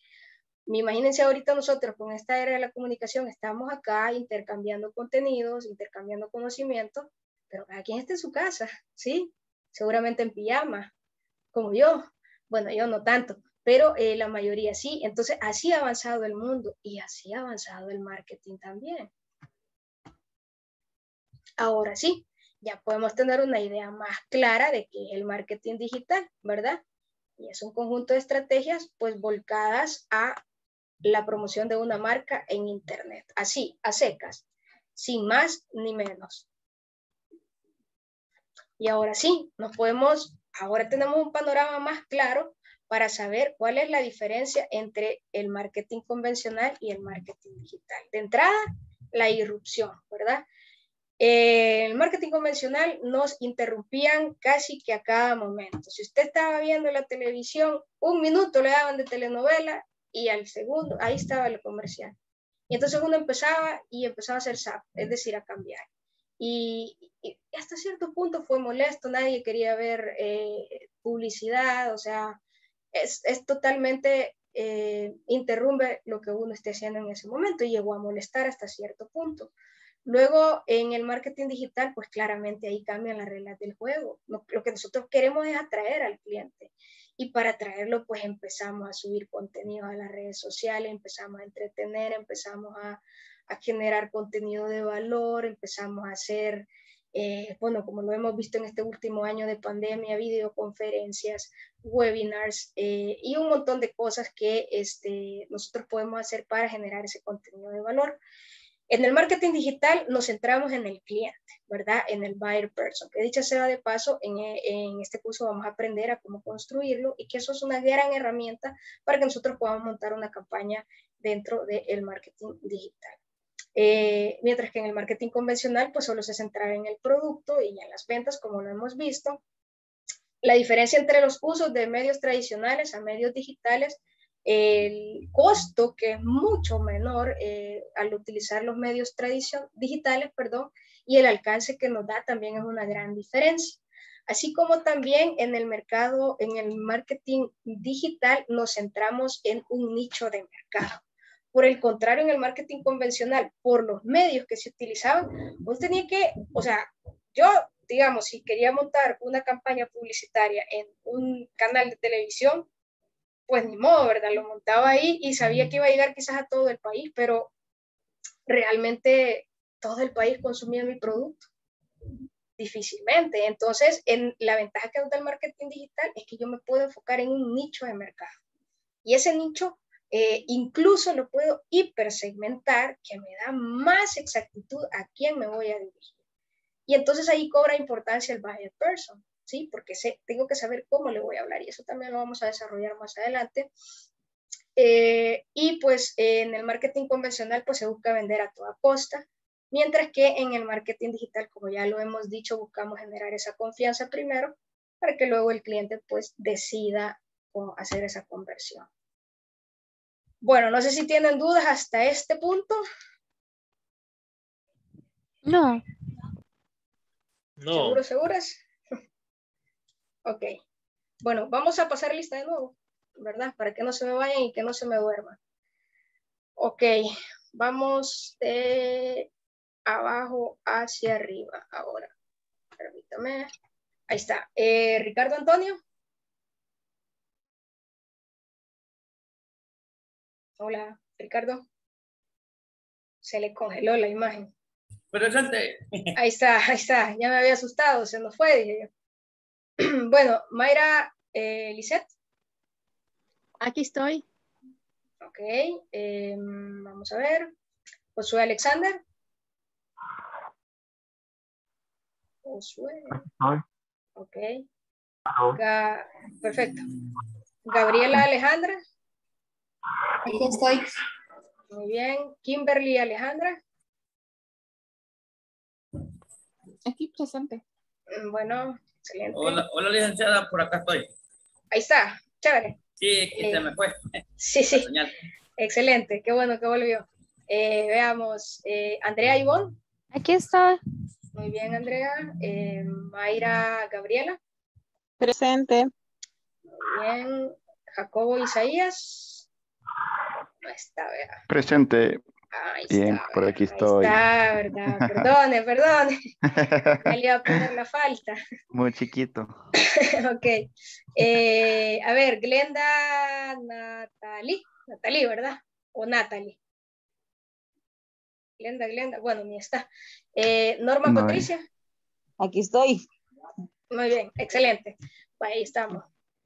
Imagínense ahorita nosotros con esta era de la comunicación, estamos acá intercambiando contenidos, intercambiando conocimientos, pero cada quien está en su casa, ¿sí? Seguramente en pijama, como yo. Bueno, yo no tanto, pero eh, la mayoría sí. Entonces, así ha avanzado el mundo y así ha avanzado el marketing también. Ahora sí, ya podemos tener una idea más clara de qué es el marketing digital, ¿verdad? Y es un conjunto de estrategias pues volcadas a la promoción de una marca en Internet, así, a secas, sin más ni menos. Y ahora sí, nos podemos, ahora tenemos un panorama más claro para saber cuál es la diferencia entre el marketing convencional y el marketing digital. De entrada, la irrupción, ¿verdad? El marketing convencional nos interrumpían casi que a cada momento. Si usted estaba viendo la televisión, un minuto le daban de telenovela y al segundo, ahí estaba el comercial. Y entonces uno empezaba y empezaba a hacer SAP, es decir, a cambiar. Y, hasta cierto punto fue molesto, nadie quería ver eh, publicidad, o sea, es, es totalmente eh, interrumpe lo que uno esté haciendo en ese momento y llegó a molestar hasta cierto punto. Luego, en el marketing digital, pues claramente ahí cambian las reglas del juego. lo, que nosotros queremos es atraer al cliente y para traerlo pues empezamos a subir contenido a las redes sociales, empezamos a entretener, empezamos a, generar contenido de valor, empezamos a hacer, eh, bueno, como lo hemos visto en este último año de pandemia, videoconferencias, webinars eh, y un montón de cosas que este, nosotros podemos hacer para generar ese contenido de valor. En el marketing digital nos centramos en el cliente, ¿verdad? En el buyer person. Que dicha sea de paso, en, en, este curso vamos a aprender a cómo construirlo y que eso es una gran herramienta para que nosotros podamos montar una campaña dentro del marketing digital. Eh, mientras que en el marketing convencional, pues solo se centra en el producto y en las ventas, como lo hemos visto. La diferencia entre los usos de medios tradicionales a medios digitales el costo que es mucho menor eh, al utilizar los medios digitales, perdón, y el alcance que nos da también es una gran diferencia. Así como también en el mercado, en el marketing digital, nos centramos en un nicho de mercado. Por el contrario, en el marketing convencional, por los medios que se utilizaban, vos tenía que, o sea, yo, digamos, si quería montar una campaña publicitaria en un canal de televisión, pues ni modo, ¿verdad? Lo montaba ahí y sabía que iba a llegar quizás a todo el país, pero realmente todo el país consumía mi producto. Difícilmente. Entonces, en, la ventaja que da el marketing digital es que yo me puedo enfocar en un nicho de mercado. Y ese nicho eh, incluso lo puedo hipersegmentar, que me da más exactitud a quién me voy a dirigir. Y entonces ahí cobra importancia el buyer person. ¿Sí? Porque sé, tengo que saber cómo le voy a hablar y eso también lo vamos a desarrollar más adelante. Eh, y pues en el marketing convencional pues se busca vender a toda costa, mientras que en el marketing digital, como ya lo hemos dicho, buscamos generar esa confianza primero para que luego el cliente pues decida hacer esa conversión. Bueno, no sé si tienen dudas hasta este punto. No. No. ¿Seguros, seguras? Ok. Bueno, vamos a pasar lista de nuevo, ¿verdad? Para que no se me vayan y que no se me duerman. Ok, vamos de abajo hacia arriba. Ahora, permítame. Ahí está. Eh, Ricardo Antonio. Hola, Ricardo. Se le congeló la imagen. Presente. Ahí está, ahí está. Ya me había asustado, se nos fue, dije yo. bueno, Mayra eh, Lisette. Aquí estoy. Ok, em, vamos a ver. Josué Alexander. Josué. Ok. perfecto. Gabriela Alejandra. Aquí estoy. Muy bien. Kimberly Alejandra. Aquí presente. Bueno, excelente. Hola, hola licenciada, por acá estoy. Ahí está, chévere. Sí, que se me fue. Sí, sí. Excelente, qué bueno que volvió. Eh, veamos, eh, Andrea Ivonne. Aquí está. Muy bien, Andrea. Eh, Mayra Gabriela. Presente. Muy bien. Jacobo Isaías. No está, vea. Presente. Ahí Bien, está, por aquí ahí estoy. Está, ¿verdad? Perdone, perdone. Me le iba a poner la falta. Muy chiquito. ok. Eh, a ver, Glenda Natalie. Natalie, ¿verdad? O Natalie. Glenda, Glenda. Bueno, ni está. Eh, Norma No, Patricia. Aquí estoy. Muy bien, excelente. Ahí estamos.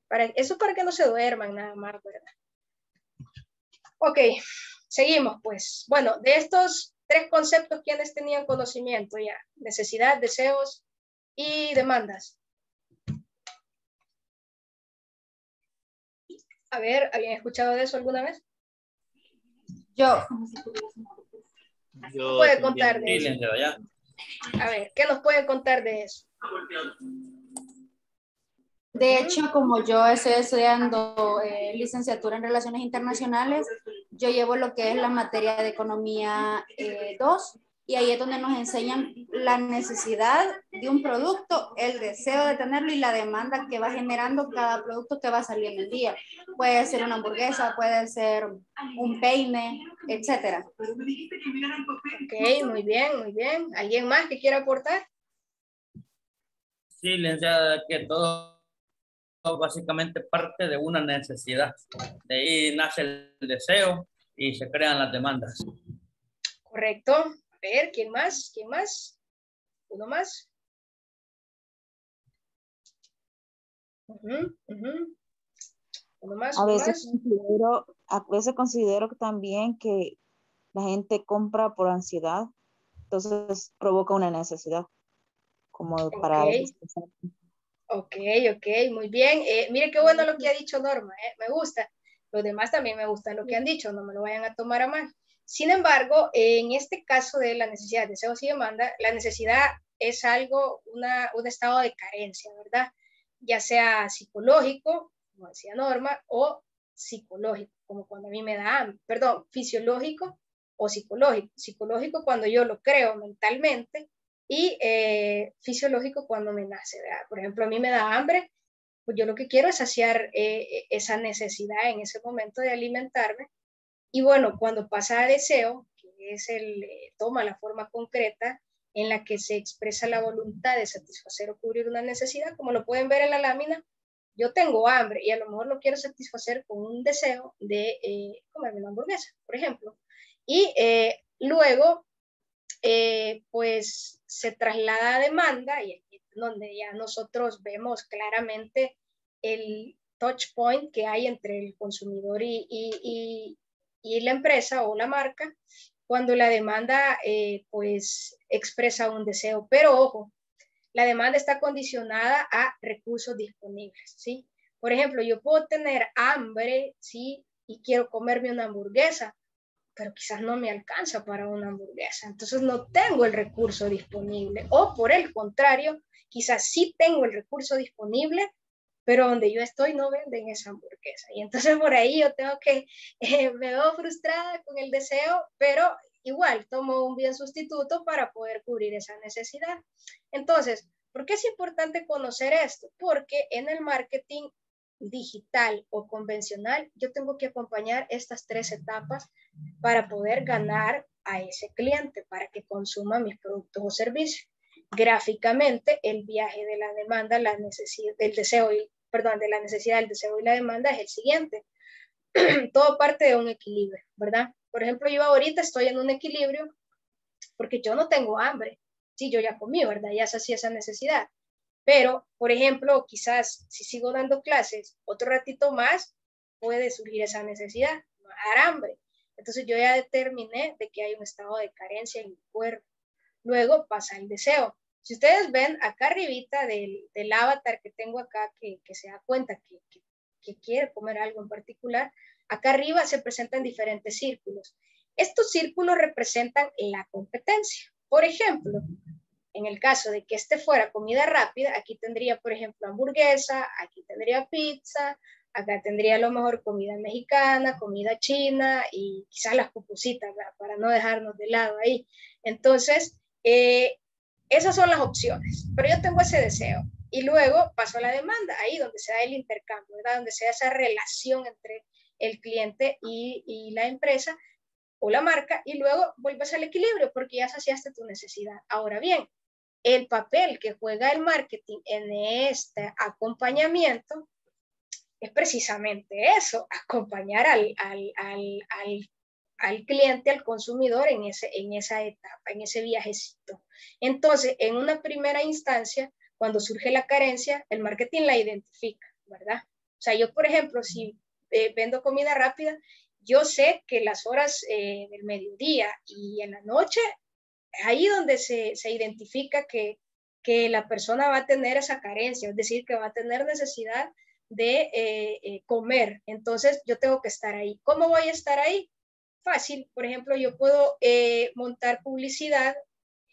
Para, eso es para que no se duerman nada más, ¿verdad? Ok, seguimos pues. Bueno, de estos tres conceptos, ¿quiénes tenían conocimiento ya? Necesidad, deseos y demandas. A ver, ¿habían escuchado de eso alguna vez? Yo. Yo Puede contar de eso. A ver, ¿qué nos pueden contar de eso? De hecho, como yo estoy estudiando eh, licenciatura en Relaciones Internacionales, yo llevo lo que es la materia de Economía eh, 2 y ahí es donde nos enseñan la necesidad de un producto, el deseo de tenerlo y la demanda que va generando cada producto que va a salir en el día. Puede ser una hamburguesa, puede ser un peine, etcétera. Ok, muy bien, muy bien. ¿Alguien más que quiera aportar? Sí, licenciada, que todo básicamente parte de una necesidad. De ahí nace el deseo y se crean las demandas. Correcto. A ver, ¿quién más? ¿Quién más? ¿Uno más? A ¿Uno veces más? considero, a veces considero también que la gente compra por ansiedad, entonces provoca una necesidad como para. Ok, ok, muy bien. Eh, mire qué bueno lo que ha dicho Norma, eh, me gusta. Los demás también me gusta lo que han dicho, no me lo vayan a tomar a mal. Sin embargo, en este caso de la necesidad, deseos y demanda, la necesidad es algo, una, un estado de carencia, ¿verdad? Ya sea psicológico, como decía Norma, o psicológico, como cuando a mí me da hambre, perdón, fisiológico o psicológico. Psicológico cuando yo lo creo mentalmente y eh, fisiológico cuando me nace, ¿verdad? Por ejemplo, a mí me da hambre, pues yo lo que quiero es saciar eh, esa necesidad en ese momento de alimentarme. Y bueno, cuando pasa a deseo, que es el, eh, toma la forma concreta en la que se expresa la voluntad de satisfacer o cubrir una necesidad, como lo pueden ver en la lámina, yo tengo hambre y a lo mejor lo quiero satisfacer con un deseo de eh, comerme una hamburguesa, por ejemplo. Y eh, luego, eh, pues se traslada a demanda y aquí donde ya nosotros vemos claramente el touch point que hay entre el consumidor y, y, y, y la empresa o la marca cuando la demanda eh, pues expresa un deseo. Pero ojo, la demanda está condicionada a recursos disponibles, ¿sí? Por ejemplo, yo puedo tener hambre, ¿sí? Y quiero comerme una hamburguesa, pero quizás no me alcanza para una hamburguesa. Entonces no tengo el recurso disponible. O por el contrario, quizás sí tengo el recurso disponible, pero donde yo estoy no venden esa hamburguesa. Y entonces por ahí yo tengo que, eh, me veo frustrada con el deseo, pero igual tomo un bien sustituto para poder cubrir esa necesidad. Entonces, ¿por qué es importante conocer esto? Porque en el marketing digital o convencional, yo tengo que acompañar estas tres etapas para poder ganar a ese cliente para que consuma mis productos o servicios. Gráficamente, el viaje de la demanda, la necesidad, del deseo y, perdón, de la necesidad, el deseo y la demanda es el siguiente. Todo parte de un equilibrio, ¿verdad? Por ejemplo, yo ahorita estoy en un equilibrio porque yo no tengo hambre. Sí, yo ya comí, ¿verdad? Ya sacié esa necesidad. Pero, por ejemplo, quizás si sigo dando clases otro ratito más, puede surgir esa necesidad, dar hambre. Entonces yo ya determiné de que hay un estado de carencia en mi cuerpo. Luego pasa el deseo. Si ustedes ven acá arribita del, del avatar que tengo acá, que, se da cuenta que, que, quiere comer algo en particular, acá arriba se presentan diferentes círculos. Estos círculos representan la competencia. Por ejemplo, en el caso de que este fuera comida rápida, aquí tendría, por ejemplo, hamburguesa, aquí tendría pizza, Acá tendría a lo mejor comida mexicana, comida china y quizás las pupusitas, para no dejarnos de lado ahí. Entonces, eh, esas son las opciones, pero yo tengo ese deseo. Y luego paso a la demanda, ahí donde se da el intercambio, ¿verdad? Donde se da esa relación entre el cliente y, y la empresa o la marca, y luego vuelves al equilibrio porque ya saciaste tu necesidad. Ahora bien, el papel que juega el marketing en este acompañamiento es precisamente eso, acompañar al, al, al, al, cliente, al consumidor en, ese, en esa etapa, en ese viajecito. Entonces, en una primera instancia, cuando surge la carencia, el marketing la identifica, ¿verdad? O sea, yo, por ejemplo, si eh, vendo comida rápida, yo sé que las horas eh, del mediodía y en la noche, ahí donde se, se identifica que, que la persona va a tener esa carencia, es decir, que va a tener necesidad de eh, eh, comer. Entonces yo tengo que estar ahí. ¿Cómo voy a estar ahí? Fácil. Por ejemplo, yo puedo eh, montar publicidad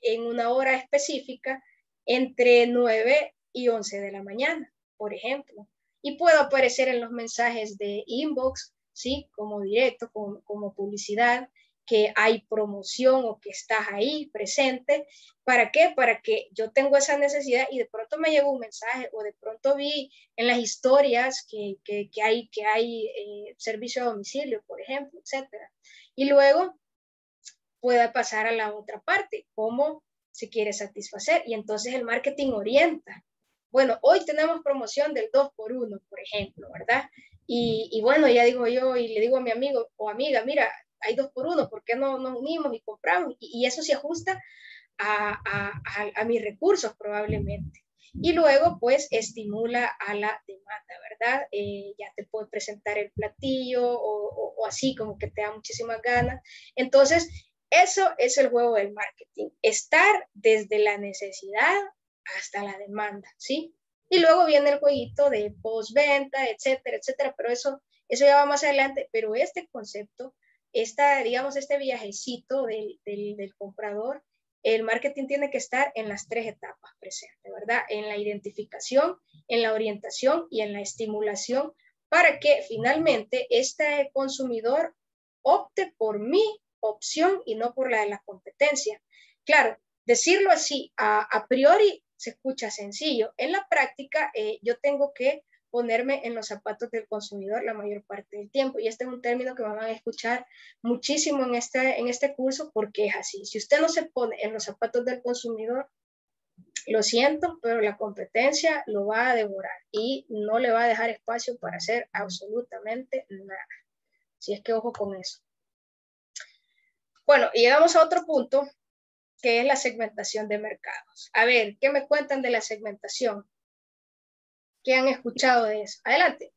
en una hora específica entre 9 y 11 de la mañana, por ejemplo. Y puedo aparecer en los mensajes de inbox, ¿sí? Como directo, como, como publicidad que hay promoción o que estás ahí presente. ¿Para qué? Para que yo tengo esa necesidad y de pronto me llegó un mensaje o de pronto vi en las historias que, que, hay, que hay eh, servicio a domicilio, por ejemplo, etcétera. Y luego pueda pasar a la otra parte, cómo se quiere satisfacer. Y entonces el marketing orienta. Bueno, hoy tenemos promoción del 2 por 1 por ejemplo, ¿verdad? Y, y, bueno, ya digo yo y le digo a mi amigo o amiga, mira, hay dos por uno, ¿por qué no nos unimos y compramos? Y, eso se ajusta a, a, a, mis recursos probablemente. Y luego, pues, estimula a la demanda, ¿verdad? Eh, ya te puedo presentar el platillo o, o, así, como que te da muchísimas ganas. Entonces, eso es el juego del marketing, estar desde la necesidad hasta la demanda, ¿sí? Y luego viene el jueguito de postventa, etcétera, etcétera, pero eso, eso ya va más adelante, pero este concepto esta, digamos, este viajecito del, del, comprador, el marketing tiene que estar en las tres etapas presentes, ¿verdad? En la identificación, en la orientación y en la estimulación para que finalmente este consumidor opte por mi opción y no por la de la competencia. Claro, decirlo así a, a priori se escucha sencillo. En la práctica, eh, yo tengo que ponerme en los zapatos del consumidor la mayor parte del tiempo. Y este es un término que van a escuchar muchísimo en este, en este curso porque es así. Si usted no se pone en los zapatos del consumidor, lo siento, pero la competencia lo va a devorar y no le va a dejar espacio para hacer absolutamente nada. Si es que ojo con eso. Bueno, llegamos a otro punto, que es la segmentación de mercados. A ver, ¿qué me cuentan de la segmentación? ¿Qué han escuchado de eso? Adelante.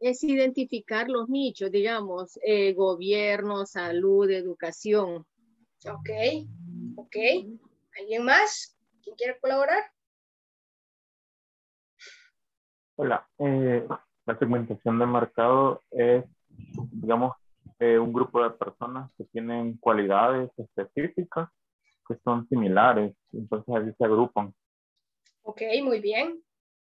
Es identificar los nichos, digamos, eh, gobierno, salud, educación. Ok, ok. ¿Alguien más? ¿Quién quiere colaborar? Hola, eh, la segmentación de mercado es, digamos, eh, un grupo de personas que tienen cualidades específicas que son similares, entonces ahí se agrupan. Ok, muy bien.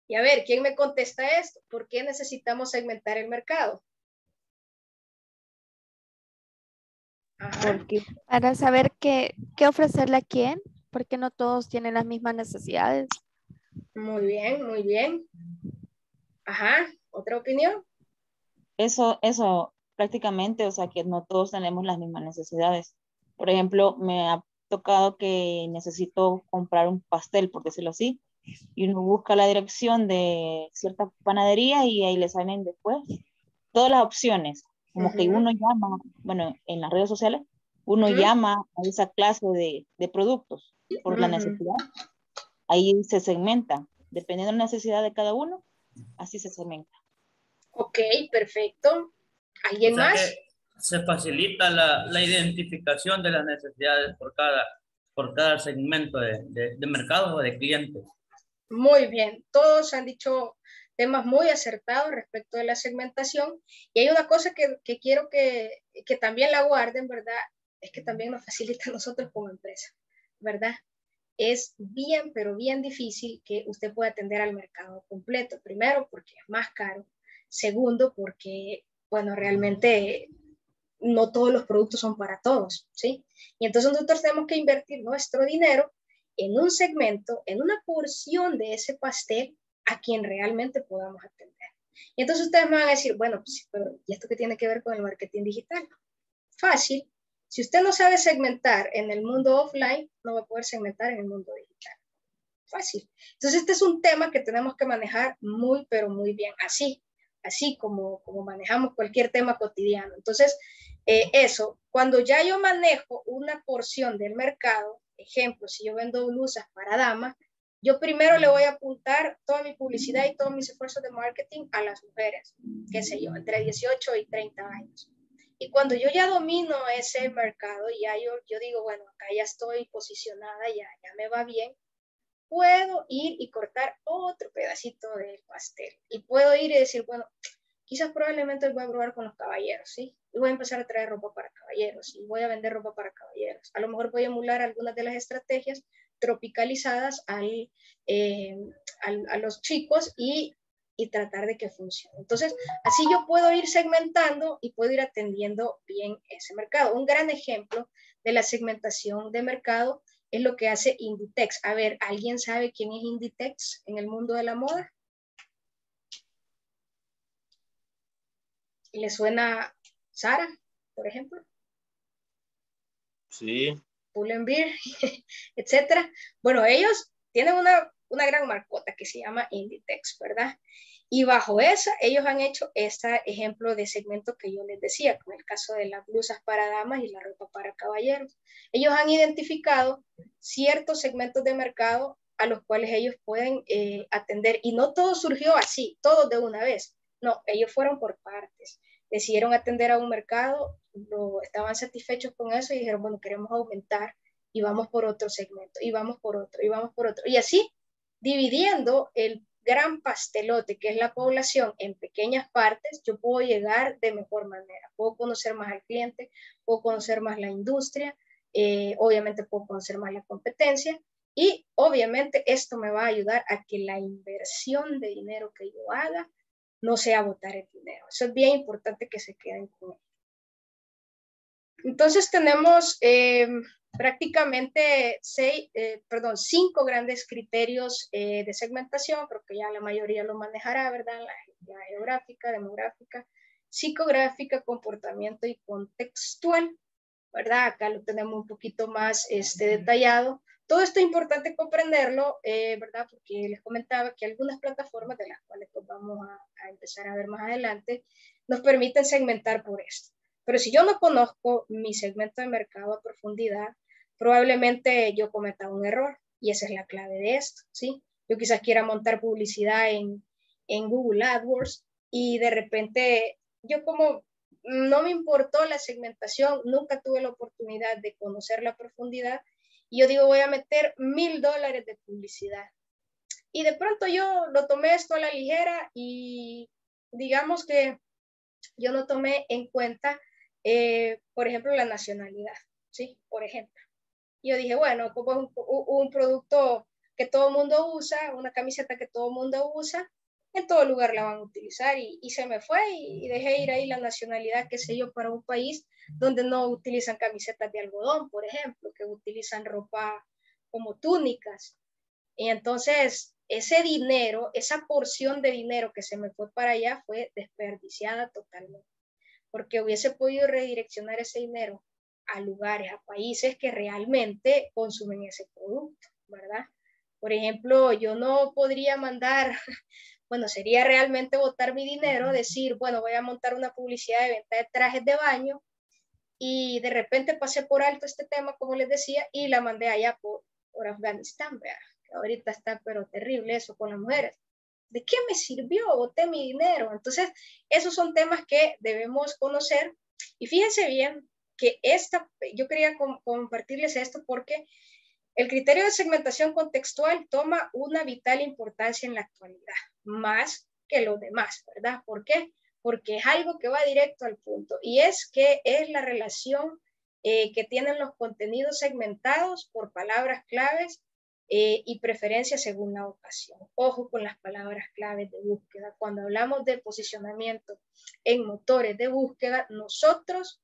Y a ver, ¿quién me contesta esto? ¿Por qué necesitamos segmentar el mercado? Para saber qué, qué ofrecerle a quién, porque no todos tienen las mismas necesidades. Muy bien, muy bien. Ajá, ¿otra opinión? Eso, eso, prácticamente, o sea, que no todos tenemos las mismas necesidades. Por ejemplo, me ha tocado que necesito comprar un pastel, por decirlo así, y uno busca la dirección de cierta panadería y ahí le salen después todas las opciones, como que uno llama, bueno, en las redes sociales, uno llama a esa clase de, de productos por la necesidad. Ahí se segmenta, dependiendo de la necesidad de cada uno, así se segmenta. Ok, perfecto. ¿Alguien más? Se facilita la, la, identificación de las necesidades por cada, por cada segmento de, de, de mercado o de clientes. Muy bien, todos han dicho temas muy acertados respecto de la segmentación. Y hay una cosa que, que quiero que, que, también la guarden, ¿verdad? Es que también nos facilita a nosotros como empresa, ¿verdad? Es bien, pero bien difícil que usted pueda atender al mercado completo. Primero, porque es más caro. Segundo, porque, bueno, realmente no todos los productos son para todos, ¿sí? Y entonces nosotros tenemos que invertir nuestro dinero en un segmento, en una porción de ese pastel a quien realmente podamos atender. Y entonces ustedes me van a decir, bueno, pues, pero ¿y esto qué tiene que ver con el marketing digital? Fácil. Si usted no sabe segmentar en el mundo offline, no va a poder segmentar en el mundo digital. Fácil. Entonces, este es un tema que tenemos que manejar muy, pero muy bien. Así, así como, como manejamos cualquier tema cotidiano. Entonces, eh, eso, cuando ya yo manejo una porción del mercado, ejemplo, si yo vendo blusas para damas, yo primero le voy a apuntar toda mi publicidad y todos mis esfuerzos de marketing a las mujeres, qué sé yo, entre 18 y 30 años. Y cuando yo ya domino ese mercado, ya yo, yo digo, bueno, acá ya estoy posicionada, ya, ya me va bien, puedo ir y cortar otro pedacito del pastel. Y puedo ir y decir, bueno, quizás probablemente voy a probar con los caballeros, ¿sí? Y voy a empezar a traer ropa para caballeros y voy a vender ropa para caballeros. A lo mejor voy a emular algunas de las estrategias tropicalizadas al, eh, a los chicos y, y tratar de que funcione. Entonces, así yo puedo ir segmentando y puedo ir atendiendo bien ese mercado. Un gran ejemplo de la segmentación de mercado es lo que hace Inditex. A ver, ¿alguien sabe quién es Inditex en el mundo de la moda? ¿Le suena Sara, por ejemplo? Sí. Pull&Bear, etcétera. Bueno, ellos tienen una, una gran marcota que se llama Inditex, ¿verdad? Y bajo esa, ellos han hecho este ejemplo de segmento que yo les decía, con el caso de las blusas para damas y la ropa para caballeros. Ellos han identificado ciertos segmentos de mercado a los cuales ellos pueden eh, atender. Y no todo surgió así, todo de una vez. No, ellos fueron por partes decidieron atender a un mercado, lo, estaban satisfechos con eso y dijeron, bueno, queremos aumentar y vamos por otro segmento, y vamos por otro, y vamos por otro. Y así, dividiendo el gran pastelote que es la población en pequeñas partes, yo puedo llegar de mejor manera. Puedo conocer más al cliente, puedo conocer más la industria, eh, obviamente puedo conocer más la competencia y obviamente esto me va a ayudar a que la inversión de dinero que yo haga no sea botar el dinero. Eso es bien importante que se queden con él. Entonces tenemos eh, prácticamente seis, eh, perdón, cinco grandes criterios eh, de segmentación, creo que ya la mayoría lo manejará, ¿verdad? La, geográfica, demográfica, psicográfica, comportamiento y contextual, ¿verdad? Acá lo tenemos un poquito más este, detallado. Todo esto es importante comprenderlo, eh, ¿verdad? Porque les comentaba que algunas plataformas de las cuales pues, vamos a, empezar a ver más adelante nos permiten segmentar por esto. Pero si yo no conozco mi segmento de mercado a profundidad, probablemente yo cometa un error y esa es la clave de esto, ¿sí? Yo quizás quiera montar publicidad en, en Google AdWords y de repente yo como no me importó la segmentación, nunca tuve la oportunidad de conocer la profundidad, y yo digo, voy a meter mil dólares de publicidad. Y de pronto yo lo tomé esto a la ligera y digamos que yo no tomé en cuenta, eh, por ejemplo, la nacionalidad, ¿sí? Por ejemplo. Yo dije, bueno, como es un, producto que todo mundo usa, una camiseta que todo mundo usa, en todo lugar la van a utilizar y, y se me fue y, dejé ir ahí la nacionalidad, qué sé yo, para un país donde no utilizan camisetas de algodón, por ejemplo, que utilizan ropa como túnicas. Y entonces ese dinero, esa porción de dinero que se me fue para allá fue desperdiciada totalmente, porque hubiese podido redireccionar ese dinero a lugares, a países que realmente consumen ese producto, ¿verdad? Por ejemplo, yo no podría mandar, bueno, sería realmente botar mi dinero, decir, bueno, voy a montar una publicidad de venta de trajes de baño y de repente pasé por alto este tema, como les decía, y la mandé allá por, por Afganistán, vea, ahorita está pero terrible eso con las mujeres. ¿De qué me sirvió? Boté mi dinero. Entonces, esos son temas que debemos conocer. Y fíjense bien que esta, yo quería compartirles esto porque el criterio de segmentación contextual toma una vital importancia en la actualidad, más que lo demás, ¿verdad? ¿Por qué? Porque es algo que va directo al punto y es que es la relación eh, que tienen los contenidos segmentados por palabras claves eh, y preferencias según la ocasión. Ojo con las palabras claves de búsqueda. Cuando hablamos de posicionamiento en motores de búsqueda, nosotros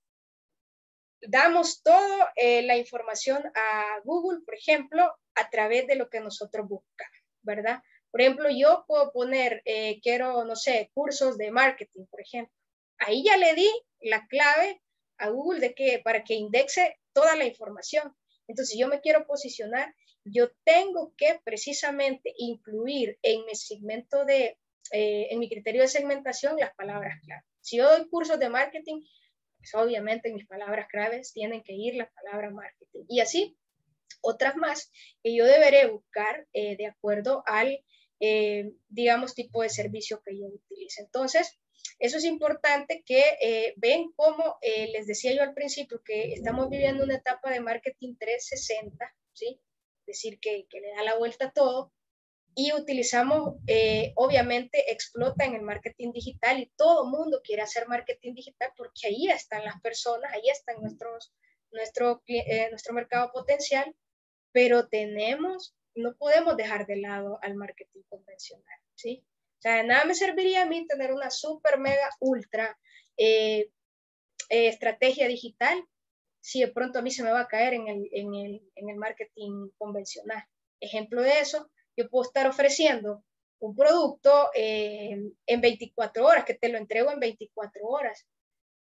damos toda eh, la información a Google, por ejemplo, a través de lo que nosotros buscamos, ¿verdad? Por ejemplo, yo puedo poner, eh, quiero, no sé, cursos de marketing, por ejemplo. Ahí ya le di la clave a Google de que, para que indexe toda la información. Entonces, yo me quiero posicionar, yo tengo que precisamente incluir en mi segmento de, eh, en mi criterio de segmentación las palabras clave. Si yo doy cursos de marketing, pues obviamente mis palabras claves tienen que ir la palabra marketing. Y así, otras más que yo deberé buscar eh, de acuerdo al, eh, digamos, tipo de servicio que yo utilice. Entonces, eso es importante que eh, ven cómo les decía yo al principio que estamos viviendo una etapa de marketing 360, ¿sí? Es decir, que, que le da la vuelta a todo y utilizamos, eh, obviamente, explota en el marketing digital y todo mundo quiere hacer marketing digital porque ahí están las personas, ahí está nuestros, nuestro, eh, nuestro mercado potencial, pero tenemos, no podemos dejar de lado al marketing convencional, ¿sí? O sea, nada me serviría a mí tener una super, mega, ultra eh, estrategia digital si de pronto a mí se me va a caer en el, en el, en el marketing convencional. Ejemplo de eso, yo puedo estar ofreciendo un producto eh, en 24 horas, que te lo entrego en 24 horas,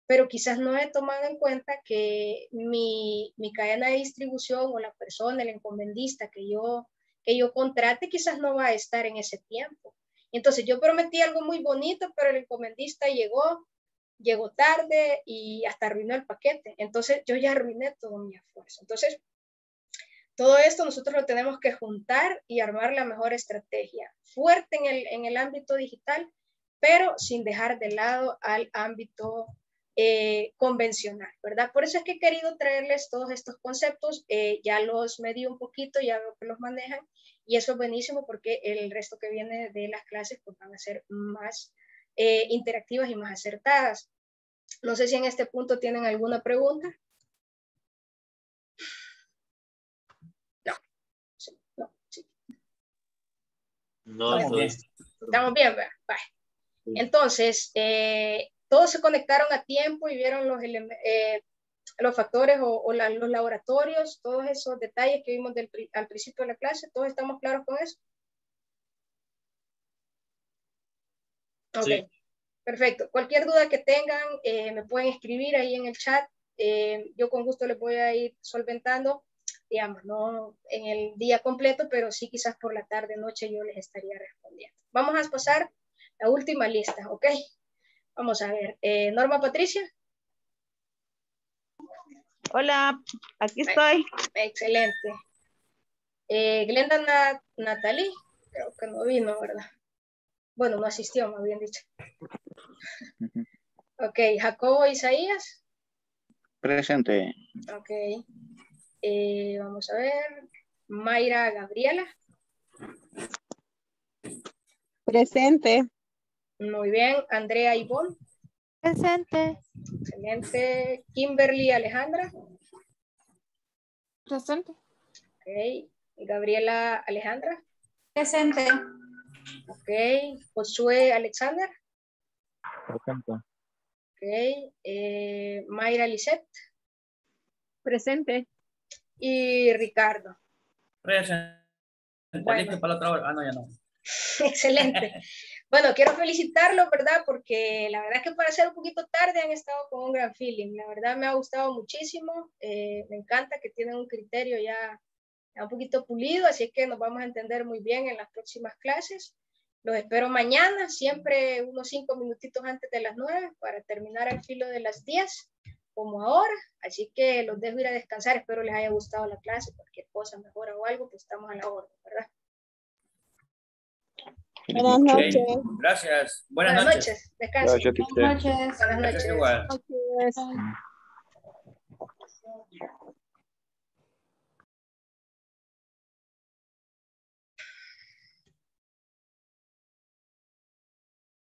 pero quizás no he tomado en cuenta que mi, cadena de distribución o la persona, el encomendista que yo, que yo contrate, quizás no va a estar en ese tiempo. Entonces yo prometí algo muy bonito, pero el encomendista llegó, llegó tarde y hasta arruinó el paquete. Entonces yo ya arruiné todo mi esfuerzo. Entonces, todo esto nosotros lo tenemos que juntar y armar la mejor estrategia, fuerte en el, en el ámbito digital, pero sin dejar de lado al ámbito eh, convencional, ¿verdad? Por eso es que he querido traerles todos estos conceptos, eh, ya los medí un poquito, ya veo que los manejan, y eso es buenísimo porque el resto que viene de las clases pues, van a ser más eh, interactivas y más acertadas. No sé si en este punto tienen alguna pregunta. No, Estamos bien, Entonces, eh, todos se conectaron a tiempo y vieron los, eh, los factores o, los laboratorios, todos esos detalles que vimos al principio de la clase. ¿Todos estamos claros con eso? Ok, perfecto. Cualquier duda que tengan, eh, me pueden escribir ahí en el chat. yo con gusto les voy a ir solventando digamos, no en el día completo, pero sí quizás por la tarde, noche yo les estaría respondiendo. Vamos a pasar la última lista, ¿ok? Vamos a ver. Eh, Norma Patricia. Hola, aquí estoy. Excelente. Eh, Glenda Natalie, creo que no vino, ¿verdad? Bueno, no asistió, me habían dicho. Ok, Jacobo Isaías. Presente. Ok. Eh, vamos a ver. Mayra Gabriela. Presente. Muy bien. Andrea Ivonne. Presente. Excelente. Kimberly Alejandra. Presente. Ok. Gabriela Alejandra. Presente. Ok. Josué Alexander. Presente. Ok. Eh, Mayra Lisette. Presente y Ricardo. Presente. Bueno. para la otra hora. Ah, no, ya no. Excelente. Bueno, quiero felicitarlos, ¿verdad? Porque la verdad es que para ser un poquito tarde han estado con un gran feeling. La verdad me ha gustado muchísimo. Eh, me encanta que tienen un criterio ya, un poquito pulido, así que nos vamos a entender muy bien en las próximas clases. Los espero mañana, siempre unos cinco minutitos antes de las nueve para terminar al filo de las diez, como ahora. Así que los dejo ir a descansar. Espero les haya gustado la clase. Cualquier cosa mejora o algo, pues estamos a la orden, ¿verdad? Buenas noches. Gracias. Buenas, Buenas noches. Descansen. Buenas noches. Buenas noches. Gracias igual. Gracias.